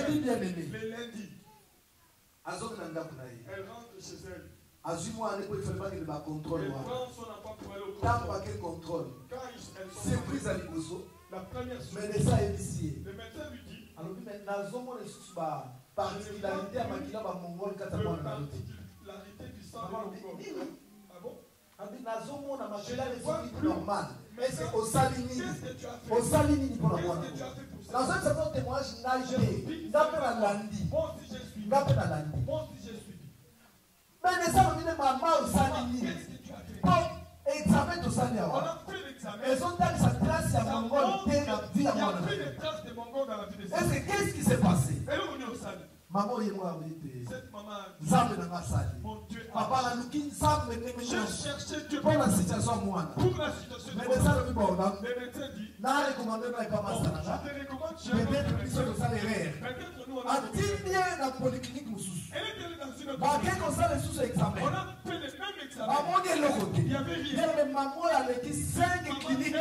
gene elle est sortie de la jeûne, lundi bien aimé le lundi, elle rentre chez elle. azwi mwana po efale bakende bacontrôle Elle wana ntango contrôle. surprise ya liboso. La première surprise, médecin ayebisi ye le médecin lui dit alobi me nazomona lisusu baparticularité ya makila bamongole kati ya mwana abi nazomona makila esoki normal ese osali nini Qu'est-ce que tu as fait? osali nini mpona mwana Nazoyebisa to témoignage ngai te nga mpe nalandi nga mpe nalandi Moi aussi j'ai suivi. médecin alobi ne mama osali nini po examen tosali awa a fait l'examen. ezotalisa trace ya mongole te na vi ya mwana na cette qu'est-ce qui s'est passé? Elle est venue au salut. mama oyengo alobi te Cette maman papa naluki nzambe ndenge mpo na. situation ya mwana la mon alobi bona narekomande na epa bon, masa na. nga je te recommande chez peut-être biso tosala erreur Peut-être nous on a atindi ye na polyclinique mosusu Elle est allée dans une bake kosala lisusu On examen. Bamoni eloko te. Il y avait rien. yeme mama oyo aleki 5 Maman clinique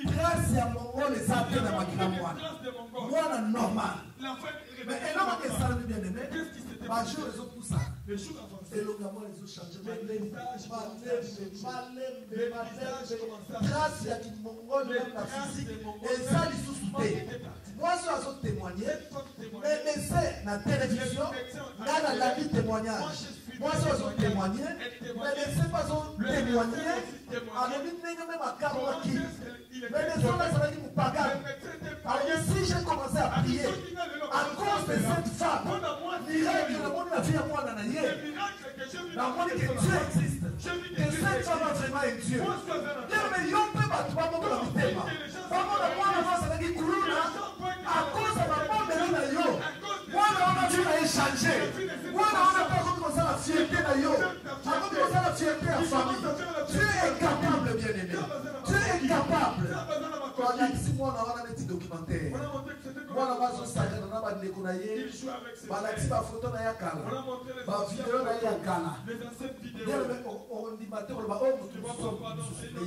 cliniques. trace ya mongole eza te na makila mwana mwana normal réveillée. eloko esalami bien aimé bajour passé? ezopusa Les jours avancés. elongo ya mwana ezochange malembe malembe malembe malembe trace ya kimongole na physique. eza lisusu te mwasi oyo azotémoigne mais mese na télévision nga nalandi témoignage mwasi oyo azotémoigne mais mese mpe azotémoigne alobi ndenge mpe makamwaki mais mese oyo azalaki mopagane alobi si j'ai commencé à prier. À cause de cette femme miracle namoni na vie ya mwana na ye namoni que dieu existe que cette femme a vraiment un dieu. Ndenge yo mpe bato bamokola mitema bamona mwana mo azalaki kuluna à cause ya babondeli na yo documentaire mwana bazosakana na bandeko na ye. Balakisi bafoto na ye ya kala. Bavideo na ye ya kala. ondima te koloba oyo motu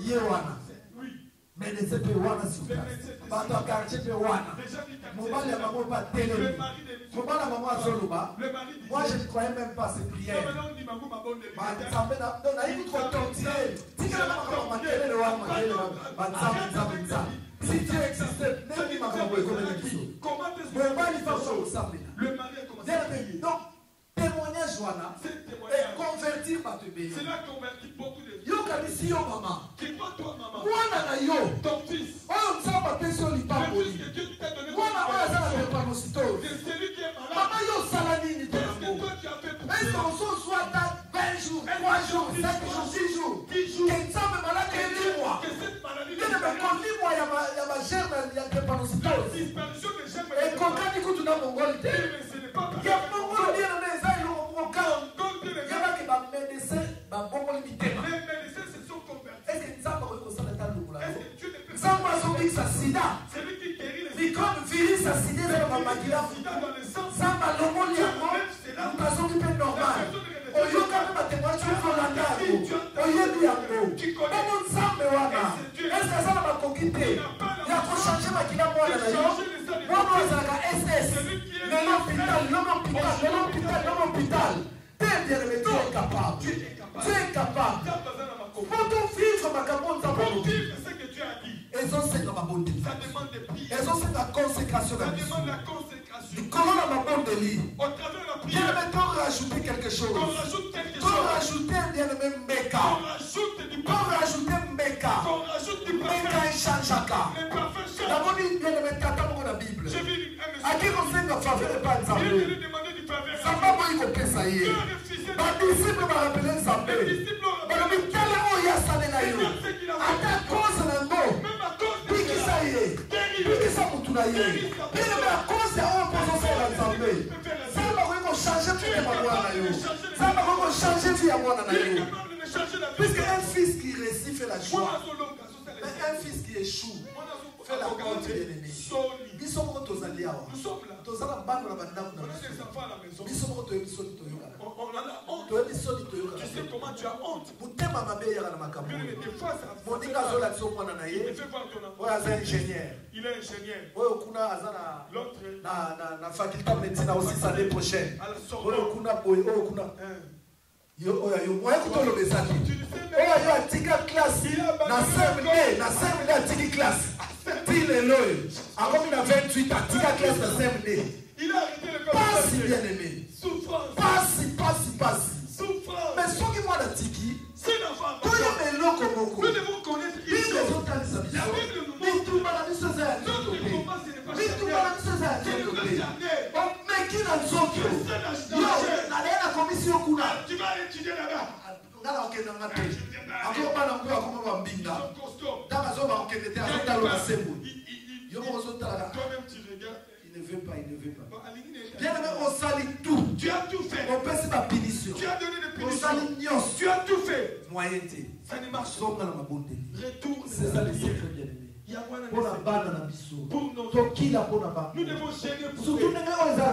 ye wana. medecin mpe wana sukasi bato ya quartier mpe wana. Mobali ya mamo mpe atelemi mobali ya mamo azoloba. Moi je ne croyais même pas ces prières. Banzambe nayebi kotortire tikala makambo makelele wana makelele. banzambe nzambe nzambe si dieu existe ndenge makambo ekomela biso mobali fako kosambela bien donc témoignage wana econvertir bato ebele Cela convertit beaucoup de gens. yokanisi yo mama Qui toi, toi, maman, mwana na yo. Ton fils, oyo nzambe apesi yo le fils que Dieu t'a donné, mwana oyo aza na drépanocytose c'est celui qui est malade. mama yo osala nini to Qu'est-ce que toi tu as fait pour est-ce cela ozozwa ata 20 jours 3 jours 5 jours 6 jours ke nzambe malaki elimwa Que cette maladie kene bakolimwa ya ba- ya bagerme ya drépanocytose disparition de germes ekokani kutu na mongoli te mais ce n'est pas ya mongoli biename eza eloko moka Comme tous les gars, yebaki bamedecin babongoli mitema les médecins se sont convertis. Est-ce que Dieu ne peut nzambe azobikisa sida Celui qui guérit les microbe virus sida dans moto azoki mpe normal oyoka mpe batemoignage okolanda yango. Oyebi yango. bongo nzambe wana eske aza na bakoki te? Ya kochange makila mwana na yo? mwana oyo azalaka ss lelo hôpital lelo hôpital lelo hôpital. lelo hôpital. Te bien-aimé dieu est capable. Dieu est capable. Amaco. moto vivre makambo nzambe Pour ezosenga mabondeli ezosenga consécration. likolo na mabondeli La prière, bien-aimé to rajouter quelque qu'on chose rajoute quelque chose. rajouter bien-aimé mbeka Qu'on rajoute du parfum. Qu'on rajoute du parfum. na bible J'ai vu un monsieur. aki kosenga faveur epa Il est nzambe venu demander du faveur. nzambe aboyi kopesa ye Dieu a refusé de Les disciples yo Même à cause de nzambe nzambe akoki kochange motema mwana na yo nzambe akoki ya mwana na de changer vie. puisque un fils qui réussit fait la joie. Mais un fils qui échoue fait la honte bien-aimé Soni. biso moko tozali awa. Toza na na bandako na biso. biso toyebi soni Tu sais comment tu as honte. oyo moninga azolakisa omwana na ye oyo aza ingénieur. Il est ingénieur. oyo kuna aza na faculté médecine aussi l'année prochaine. À la oyo Sorbonne. kuna boye oyo kuna Hein. yo oyo yo. Oyo kuta oloba eza te Tu ne sais oyo même yo atika classe. na cmd na cmd atiki classe. Ti lelo oyo akomi na 28 atika classe na cmd le pasi bien aimé Souffrance. pasi pasi pasi Souffrance. mais soki mwana tiki toyeba eloko moko. Bible ezotalisa biso. Bitumba na biso eza ya bitumba na biso eza ya omeki na nzoto. Yo yo kuna. Nga te. Akobana ngo akoma bambinga ntango azoba kokende te yo moko ozotalaka tu regardes. il ne veut pas il ne veut pas Bien aimé osali tout. Tu as tout fait. Tu as donné des punitions. Tu as tout fait. moyen te Ça ne marche pas. Retourne. c'est ça le secret bien aimé. Il y a moins mpo na de bana na biso Pour nos Nous devons gêner pour surtout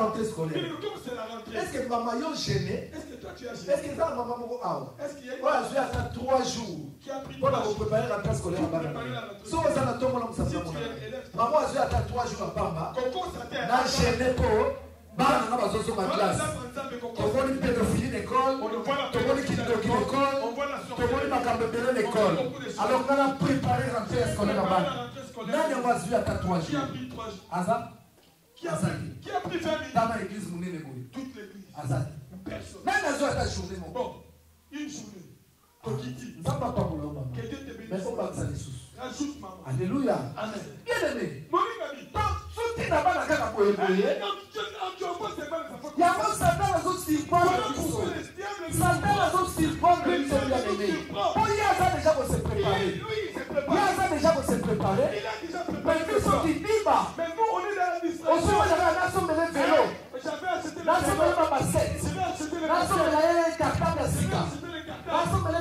rentrée scolaire comme c'est la rentrée, est ce que mama yo gêné? Est-ce que toi tu as gêné? Que eza na mama moko awa Est-ce qu'il y a une oyo azwi ata 3 jours a pris mpona une koprépare rentrée scolaire ya bana na ye soki oza na ntongo na mosanza mona mama azwi ata 3 jours ça t'aide. na gêné mpo bana nga bazozonga classe. tomoni pédophilie l'école. Tomoni kindoki l'école. tomoni makambo ebele l'école. alors nga na préparé rentrée scolaire ya bana nani yango azwi ata 3 Qui a jours? pris trois jours? Aza? Qui a pris, qui a pris 20 minutes tana église monene boye Toute l'église. aza Personne. nani azwi ata journée moko Bon, une journée. Kokiti. nzambe apambola yo mama Que Dieu te mais bénisse. obakisa lisusu Amen. bien aimé totena bana kaka koyeboye yango satan azosurprendre biso satan azosurprendre biso bien-aimé mpo ye aza déjà kose prépare ye aza déjà kose prépare mais biso kindimba osomelaka nasomele velo nasomele bamasete nasomela ye kartable ya sika nasomele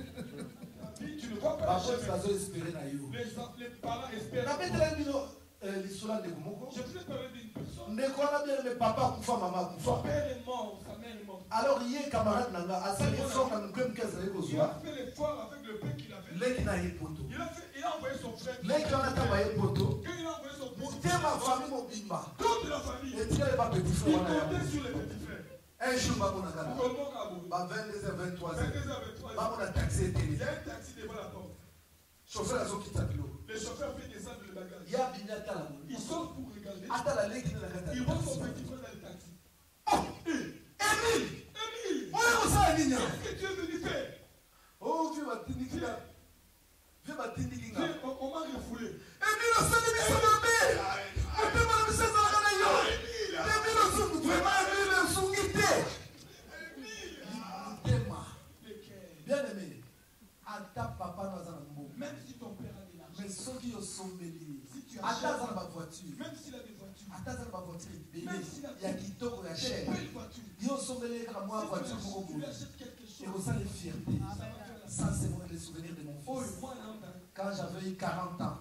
babenga nzete adouble na yo nabetelaki bino lisolo ya ndeko moko ndeko wana bien aimé papa akufa mama akufa alors ye camarade na nga asali effort na moke moke azali Il a kozwa fait l'effort avec le peu qu'il avait. leki na ye poto Il a, fait, il a envoyé son frère. leki wana ntango aye poto Quand il a envoyé son petit motema famille mobimba toute la famille, etikali ba petit il frère wana ya un jour bamonaka na Comment Kabou ba 22 h 23 22 h avec 3 bamona taxi Il eteli y a un taxi devant la porte. chauffeur azokita Le chauffeur fait descendre le bagage. ya bimi atala Il sort pour regarder. atala leki na nakati Il ya voit son petit frère dans le taxi. emile Émile, oyo kosala nini awa qu'est-ce que tu es venu faire? O vie batindiki nga vie batindiki nga on, on m'a refoulé. emile osali biso mabe motema na biso ezalaka na yo emile vraiment emile osungi te motema Le cœur. bien aimé ata papa no aza na mboka Même si ton père a de l'argent, mais soki osombeli Si tu ata achètes- aza na bavoiture même s'il a des voitures, ata aza na bavoiture ebele ya kitoko ya voitures. yo osombeli kaka mwa voiture. Moko boye ekosala fierté ça la ça c'est moi les souvenirs de mon Oh, fils on quand j'avais eu 40 ans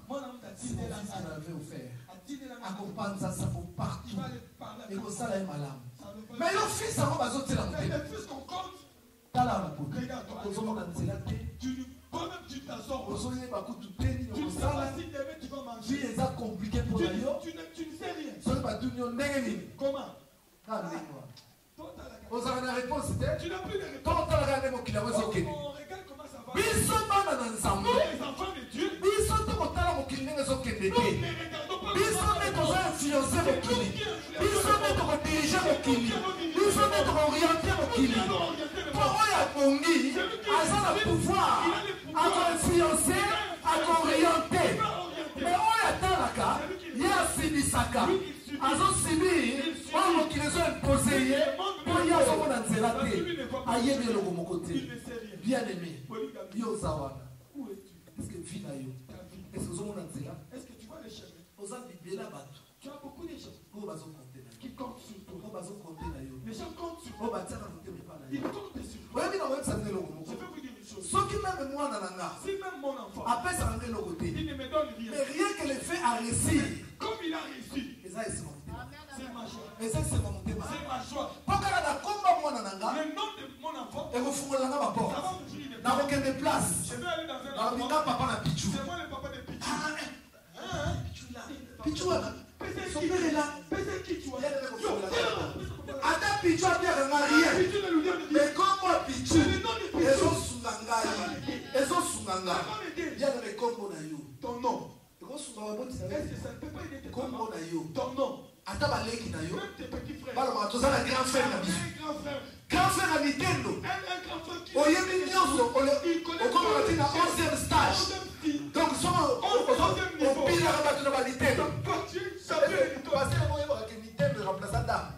c'est mon fils qui m'avait offert. Akopanza sango Tu partout. ekosala ye malamu mais yo fils yango bazotiela Mais motema Tu ne sais pas si demain tu vas manger. Tu, tu, ne, tu ne sais rien. Comment? Wana Totalaka. ozalaka na réponse te to otalaka nde mokili yango ezokende biso bana na nzambe biso mokili ndenge ezokende te biso comment nde ça toza va. influence mokili biso nde tokodirige mokili biso nde tokooriente mokili po oyo abongi aza na pouvoir akoinfluence akooriente me oyo atalaka ye asimisaka azosibir oyo mokili ezoimpose ye mpo ye azomona nzela te ayebi eloko moko te Il ne sait rien. bien aimé Polygamy. yo oza wana Où es-tu eske vi na yo Ta vie. eske ozomona nzela Est-ce que tu as beaucoup de yo qui comptent sur toi. Les gens comptent sur toi. Ils comptent sur toi. Je vais vous dire une chose. Si même mon enfant, il ne me donne rien, mais rien que le fait à réussir comme il a réussi, esima motema c'est ma joie. C'est ma joie. Le nom de mon enfant, ça va ouvrir des portes. nakokende place Je vais aller dans un endroit. biya na ekombo na yo. Ton nom. Ekosuka babotisakombo na yo. Ton nom. Ata baleki na yo. Balobaka toza na grand frère na biso. grand frère. Na mitendo. Oyebi nyonso okomaka ntina 11e stage. donc soko opilaka bato na bamitendo pasteur moko yebakake mitendo remplaça dame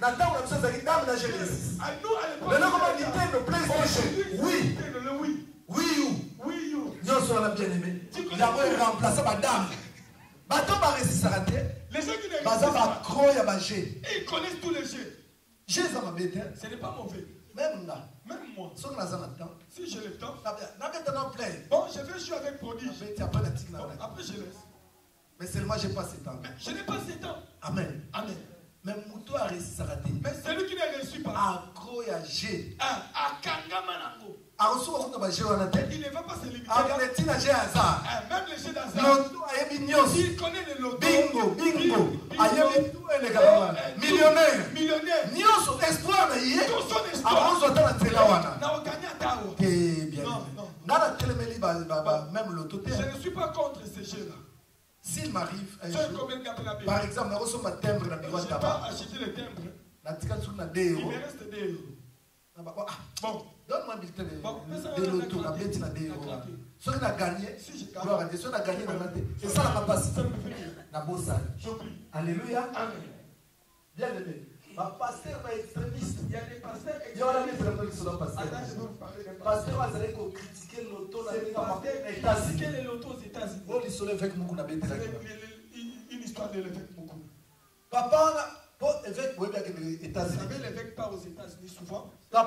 na ntango na biso ezalaki dame na génésis leloko ba mitendo playstation. Oui. Oui ou? Nyonso wana bien aimé yango eremplace badame bato baresisaka te Les gens qui ne baza réussissent pas, bacro ya baje ils connaissent tous les jeux. je eza mabe te Ce n'est pas mauvais. même nga Même moi, soki naza na temps si j'ai le temps, bon, je vais jouer avec prodige. Bon, après, je laisse. mais seulement j'ai pas ce temps. Mais je n'ai pas ce temps. amen. Amen. mais moto aresisaka te Mais celui qui ne réussit pas, acro ya ah, il ne va pas se limiter. Ah, Même les jeux d'hasard, il connaît le loto. bingo bingo. Wana Euh, millionnaire. Millionnaire. Tout son espoir. na bien. Non, non. même loto Je ne suis pas contre ces jeux-là. s'il m'arrive un par exemple Je ya n'ai pas acheté le timbre. Il me reste des euros. Na ba- ah, Bon, donne-moi bulletin de- Bon, mais ça, de on a de On a gagné Si gloire à Dieu gagné mpasi ça rire. nabosala Je prie. alléluia. Amen. bien aimé. Bapaster baextrémiste Il y a des pasteurs je paster vais vous parler des pasteurs. paster azalaki kokritike loto na C'est ndenge pasteur qui a lotos aux États-Unis. o lisolo évêque moko C'est nabetelaki le- le- le- une histoire de l'évêque beaucoup. papa Vous savez, l'évêque part aux États-Unis souvent. C'est na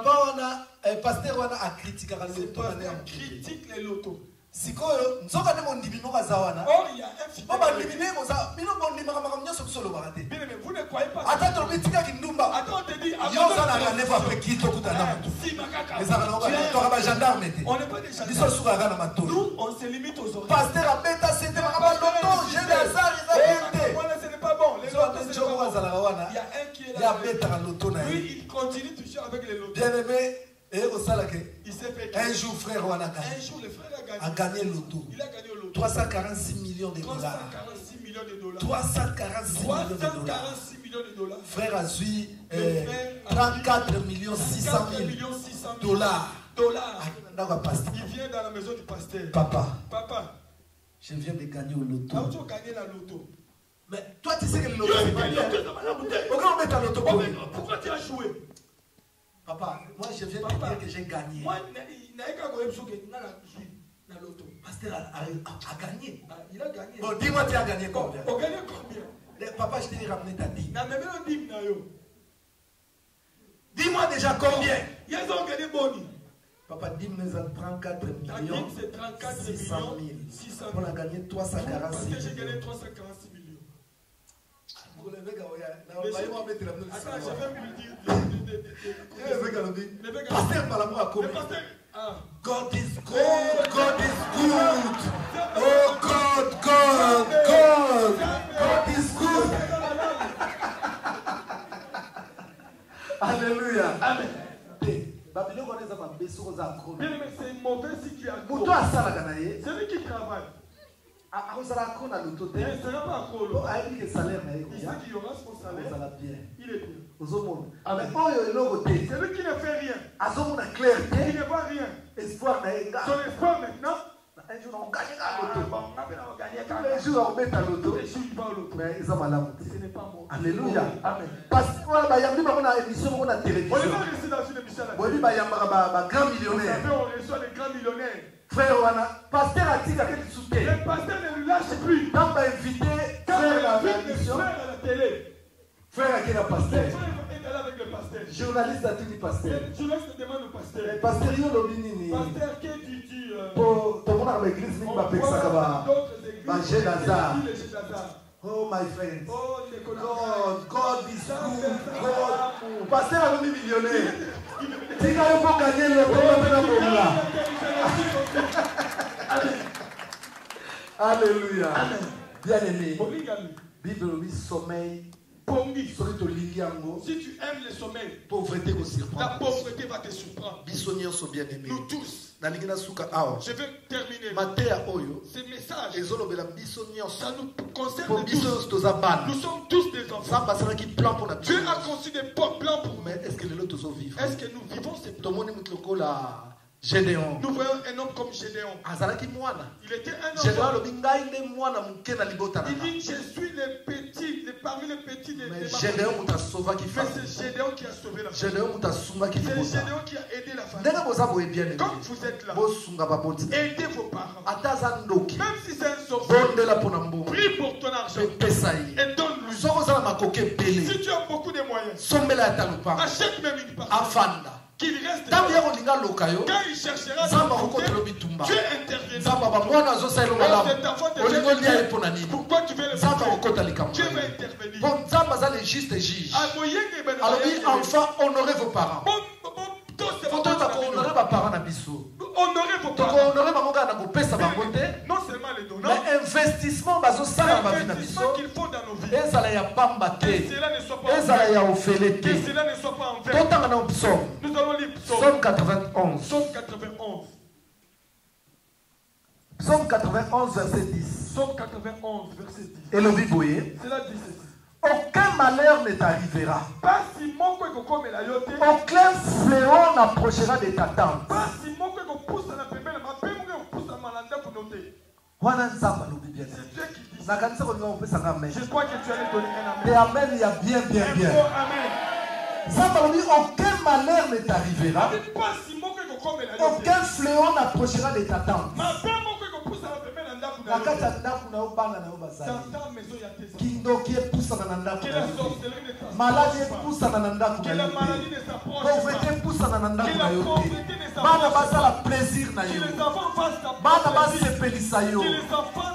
pasteur mokili critique les lotos. sikoyo nzoka nde mondimi moko aza wana Or, il y a un po fidèle. bandimi nde boza bino bondimaka makambo nyonso biso olobaka te Bien aimé, vous ne croyez pas. ata tolobi tikaki ndumba Attends, on te dit. yo ozalaka nevo apres ki tokuta na motu es- toka bagendarme te On n'est pas des biso gendarmes. esukaka na matoi Nous, on se limite aux oreilles. paster abeta sete eza bien te Il y a un continue toujours avec les lotos. bien aimé ke? Il s'est fait un jour frère wana Un jour, le frère a gagné. a gagné loto Il a gagné au loto. 346 millions de dollars 346 millions de dollars. 346 millions de dollars 346 millions de dollars. frère azwi Le eh, frère a 34 millions 600 4 000 millions 600 000 dollars paster Il vient dans la maison du pasteur. papa Papa, je viens de gagner au loto tu as gagné la loto. Mais toi tu sais que le loto c'est pas bien Pourquoi on met ta loto Oh, Pourquoi tu as joué? Papa, moi je viens de dire que j'ai gagné. Moi, la. Pasteur a, a- a- a gagné. Ah, Il a gagné. Bon, dis-moi, tu as gagné combien? On combien? Eh, Papa, je t'ai ramené ta dîme. Dis-moi déjà combien? Ils ont gagné boni. Papa, dîme nous en 34 La millions. dîme, c'est 34 600 000. millions 600 000. On a gagné Parce 346 que j'ai gagné millions. 346 millions. Pour les mecs, ouais, là, Mais on va je- y voir mettre la note Attends, je vais dire. Eh, le mec, alors, dit, Le mec, Pasteur, par l'amour à Le combien pasteur. Ah. God is good, God is good. Oh God, God, God, God is good. Alléluia. Amen. Bien aimé, c'est mauvais si tu Celui qui travaille, akozala akro na loto il ne te accro. po ayebi ke salaire na ye Il sait koya. Qu'il y aura son salaire. ozala bien. Il est bien. ozomona. Mais oyo eloko te. Celui qui ne fait rien, azomona clair qui te ne voit rien, espoir na ye nga. Son espoir maintenant, un jour nakoganyeka ah, loto. Bon, on appelle à gagner tous quand les jours akobeta Tous loto. Mais eza malamu. Te Ce n'est pas moi. alléluia. Amen. parce que wana bayambi bango na émission moko na On est télévision. pas resté dans une émission à la boyebi bayambaka ba- bagrand millionnaire frère wana paster atikaka lisu te Le pasteur ne lâche plus. bainvite Quand frère émission frères à la télé, frère ake na les paster frères est allé avec le pasteur. journaliste laisse demande au pasteur. yo olobi nini Pasteur, qu'est-ce que tu dis po tomonaka baeglise mingi bapekisaka voit ba d'autres églises, ba jeux d'hasard. les jeux d'hasard. oh my friend Oh, les connards. god god is good god paster alobi millionnaire tika yo mpo ganye loto mpe na bonga alléluia bien aimé Polygamy. bible olobi sommeil Si tu aimes le sommeil, pauvreté la pauvreté va te surprendre. Nous tous. nasuka awa Je vais terminer. oyo Ces messages, ça nous concerne tous. Nous sommes tous des enfants. Dieu a conçu des plans pour nous. mais Est-ce que nous vivons ces plans gédéon. Nous voyons un homme comme Gédéon. Il était un na Il dit Je suis le petit, le, parmi les petits de, mais ma gédéon asovaki Mais fami c'est Gédéon qui a sauvé la famille. gédéon moto asungaki C'est Gédéon qui a aidé la famille. Comme vous êtes là, aidez vos parents. Même si c'est un mbongo. prie pour ton argent. Et donne-lui. Si tu as beaucoup de moyens, ta achète même une part. afanda Qu'il reste ntango là. kolinga aloka yo Quand il cherchera nzambe akokotela côté, bitumba nzambe aba mwana azosalela malamu olingo lia ye mpo na nini? Pourquoi tu veux le nzambe faire akokota likambo Dieu na va ye. intervenir. mpo nzambe aza le juste juge. Bana alobi enfant honorez vos parents. Bon, bon, tous ces fo moments toyeba de la kohonore vie. baparent na biso. Honorez vos parents. Tokohonore bango kaka na kopesa bango te Non seulement les donnants, mais investissement bazosala na bavi na biso. l'investissement qu'il faut dans nos vies. ezala ya pamba Que te cela ne soit pas ezala ya ofele te. Totanga na psaume. Nous allons lire Psaume. psaume 91 Psaume 91. psaume 91 verset 10 Psaume 91, verset 10. elobi boye. Cela dit ceci. Aucun malheur ne t'arrivera. Aucun fléau n'approchera de ta tente. Bien. Dit ça. Je crois que tu allais donner un amen. amen ya bien bien Un bien. faux amen. nzambe alobi aucun malheur ne t'arrivera. Aucun fléau n'approchera de ta tente na kati ya ndako na yo bana na yo bazalindoki epusana na ndako maladi epusana na ndako na yo pauvreté epusana na ndako na yo te. bana basala plaisir na yo. bana basepelisa yo.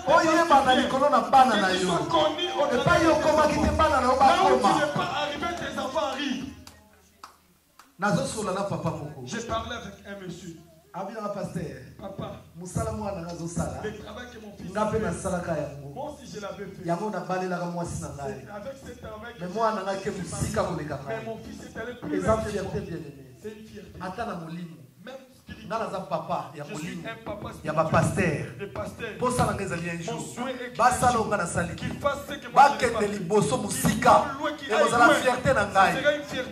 Oyeba na likolo na bana na yo. epai okomaki te bana na yo bakoma. nazosola na papa moko. Abinanga paster Papa, mosala mwana nga azosala le travail que mon fils nga a mpe nasalaka yango. Moi aussi je l'avais fait. yango nabalelaka mwasi na ngai. C'est avec ce travail que me mwana nga ke mosika koleka Mais ngai mon fils est allé plus eza fierté moi. bien aimé C'est une fierté. ata na molimo. Même nga naza papa ya molimo. ya bapaster mposala nga ezali un Mon jour. basala onga nasali qu'il fasse ce que moi je n'ai pas bakende liboso mosika ekozala fierté na ngai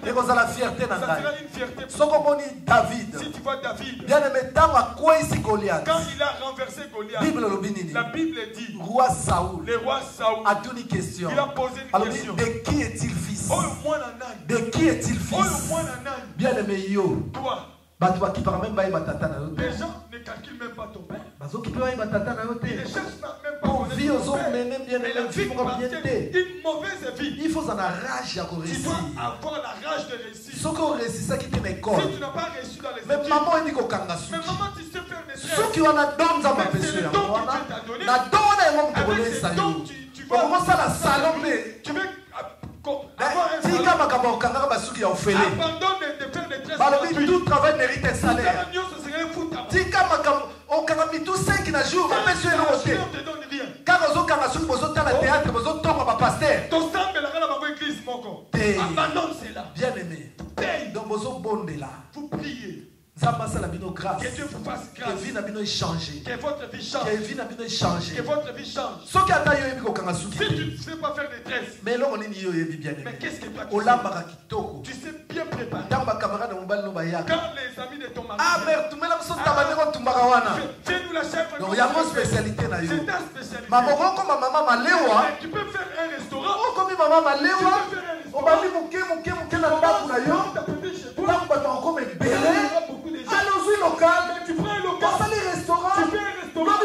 ekozala fierté na ngai soki omoni david. Si tu vois David, bien aimé ntango akweyisi goliath. Quand il a renversé Goliath, bible elobi nini? la Bible dit, roi saoul. le roi Saoul, atuni question. il a posé une alobi question. de qui est-il fils? Oh, de qui est-il Oh, fils? bien aimé yo. Toi, bato bakipaka meme bayeba tata na yo te. Les gens ne calculent même pas ton père. bazokipe bayeba tata na yo Ils ne te cherchent pas même pas po connaître vi ton ozomene père. bien te. une mauvaise vie. il faut ozala rage ya Tu koresir dois avoir la rage de réussir. soki oresisaki te na Si ekole tu n'as pas réussi dans les me études, mama oyindi kokanga mais suki maman, tu sais faire des traits. soki wana do nzambe apeso yango wana na do wana yango moto kolesa yo okokosala salon mpe tika salaire. makambo ya kokangaka basuki ya ofele. Balobi tout travail mérite un salaire. Salaire, ce serait un foot à tika makambo okanga mitu 5 na jour bapesi eloko te on te donne rien. kaka ozokanga soki bozotala théâtre bozotonga bapaster église moko. Te. Bien aimé donc grâce Que Dieu vous fasse grâce. Que votre vie change. Que votre vie change. Si tu ne sais pas faire des tresses, mais mais qu'est-ce que toi tu sais? Tu sais bien préparer. Quand les amis de ton mari ah viennent, mer tumela biso taba ndenge otumbaka wana fais- fais-nous la chèvre. donc yango spécialité na yo C'est ta spécialité. malewa Mais tu peux faire un restaurant. malewa Tu un restaurant. obandi moke moke moke na ndako na yo ntango bato bakokoma Il y de ozwi lokal Tu prends un local. osali restaurant. Tu fais un restaurant.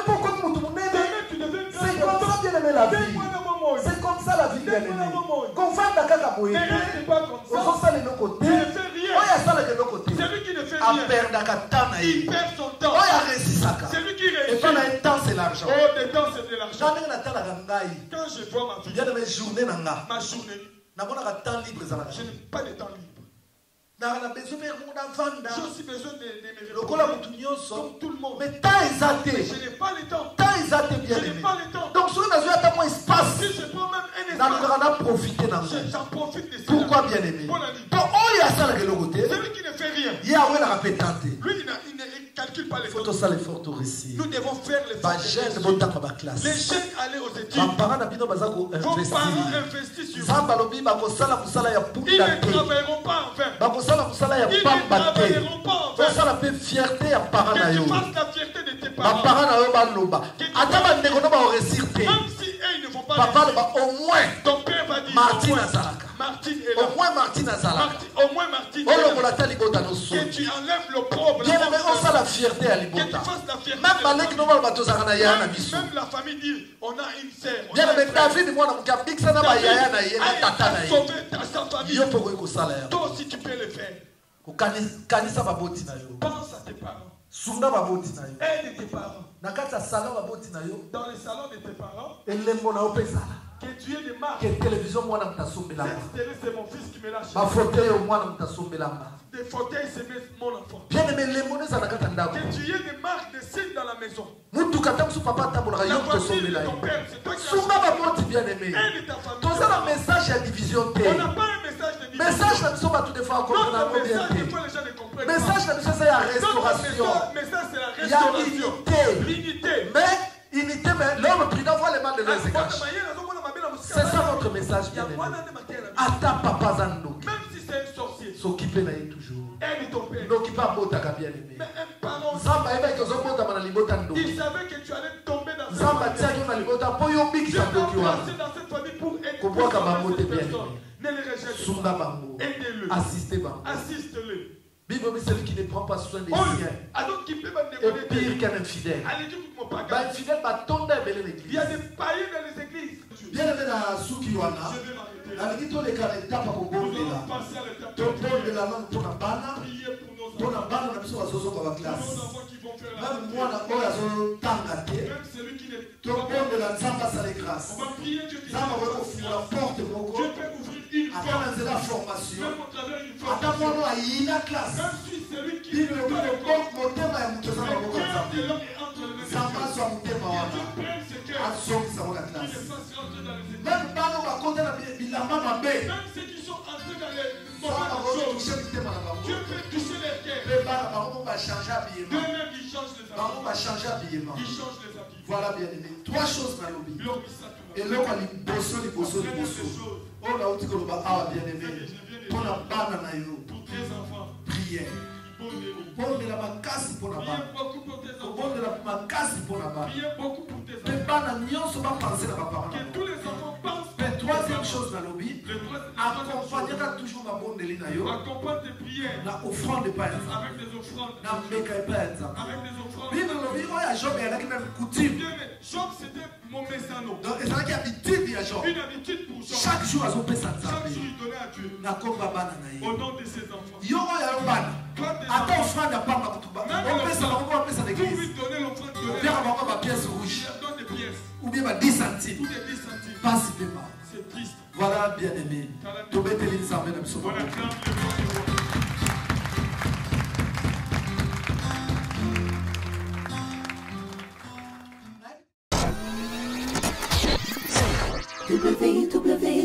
tu deviens grand. c'est comme ça bien aimé la vie. C'est comme ça la vie bien aimé kovanda kaka boye Ne te reste pas comme ça. ozosala eloko te Tu ne fais rien. oyo asalaka eloko te Celui qui ne fait rien, il perd son temps. aresisaka Celui qui réussit, ye temps c'est l'argent. Oh, le temps c'est de l'argent. Quand je vois ma vie, aimé journée ma journée, je n'ai pas de temps libre. J'ai aussi besoin de, de me Comme tout le monde. mais eza te Mais je n'ai pas le temps. bien Je n'ai pas le temps. donc mwa espace Si je prends même un espace, nalingaka na profite nango je- j'en profite de pourquoi bien aimé? Bon ami. mpo oyo asalaka eloko te Celui qui ne fait rien, lui, n'a- il calcule pas les Nous devons faire botanga baklasse Les jeunes aller aux études. baparent na bino baza Vos parents investissent sur vous. ya Ils ne travailleront pas en vain. ya Ils ne travailleront pas en vain. osala mpe fierté ya parent na Que yo tu fasses la fierté de tes parents. baparent na yo baloba ata bandeko no bakoresir te Même si eux, ils ne vont pas papa aloba au moins. ton père va dire martine au moins, azalaka Martine est là. au moins martine Martine- au moins Martine libota Que tu enlèves le pauvre. bien aimé pauvre. osala fierté ya Que tu libota fasses la fierté. même la famille. Même, la dit on a une sœur. on bien aimé david na sa famille. yo Toi aussi tu peux le faire. baboti na yo Pense à tes parents. baboti na yo Aide tes parents. na kati ya salon baboti na yo Dans le salon de tes parents, elembo na yo que tu aies des marques. ke televizio mwana moto acheté. bafauteuil oyo mwana moto enfant. bien aimé elembo no ezala na kati ya ndako Que tu aies des marques de signes dans la maison. mutuka ta mosu papa atambolaka La yo voiture tosombela de ye sunga baboti bien aimé toza na message ya division te On n'a pas un message de division. message na biso bato akomprena Notre yango bien te message na biso eza ya restauration. ya unité. Mais unité mais l'homme prudent voit les mal de égages c'est ça notre message bien aimé ata papa aza ndoki Même si c'est un sorcier, s'occupe na ye toujours aime ton père. bien aimé Mais un parent, libota ndoki il savait que tu allais tomber dans cette famille. na libota yo dans cette pour aider Pour voir Mamote bien. Ne les rejette pas. bango Aidez-le. assiste bango Assiste-le. Bible bi celui qui ne prend pas soin des siens même est pire qu'un infidèle mon pagan. bainfidèle batonda ebele na Il y a des païens dans les églises. bien aimé na suki wana. Je vais m'arrêter là. nalingi toleka na etapa Nous kobondela allons passer à l'étape de tobondela nano mpona bana prier pour enfants. bana na biso bazozoka Pour nos baklase enfants qui vont faire la meme mwana oyo azotanga te Même celui qui n'est tobondela nzambe asala grâce On va akoki kofungola porte ouvrir une nzela ya formation. Ata formation. mwana ayina classe. Même si celui qui bible ne elobi pas le loboko motema ya moto eza na maboko nzambe azwa motema wana Dieu prenne ce cœur. azongisa ngo na églises. meme bana bakota na bi- bilamba mabe Même ceux qui sont entrés dans les nzambe mauvaises akoki choses. touche mitema na bango Dieu peut toucher les cœurs. mpe bana bango mo bachange bango habits. voilà bien aimé. Trois choses nalobi eloko ya liboso liboso liboso oyo nauti koloba awa bien aimé mpona bana na yo Pour tes enfants, priere kobondela makasi mpona priez bana beaucoup pour tes enfants. kobondela makasi mpona bana nyonso bapense na baparent mpe troisième chose nalobi Accompagnaka toujours babondeli na yo na offrande epai ya nzambe avec des offrandes. na mbeka epai ya nzambe Avec des offrandes. bible oyo ya job eyalaki na coutume donc ezalaki habitude ya job Une habitude pour Job. chaque jour azopesa Chaque jour, nzambe il donnait à Dieu. nakomba bana na ye Au nom de ses enfants. yo oyo ayo bana ata offrande ya pamba kutu Même opesa l'offrande. bango bapesa na pour église lui donner l'offrande, donner opiaka bango bapièce rouge ou bien ba 10 centimes Tous les 10 centimes. pasi mpe ba C'est triste. Voilà bien aimé tobeteli nzambe na biso On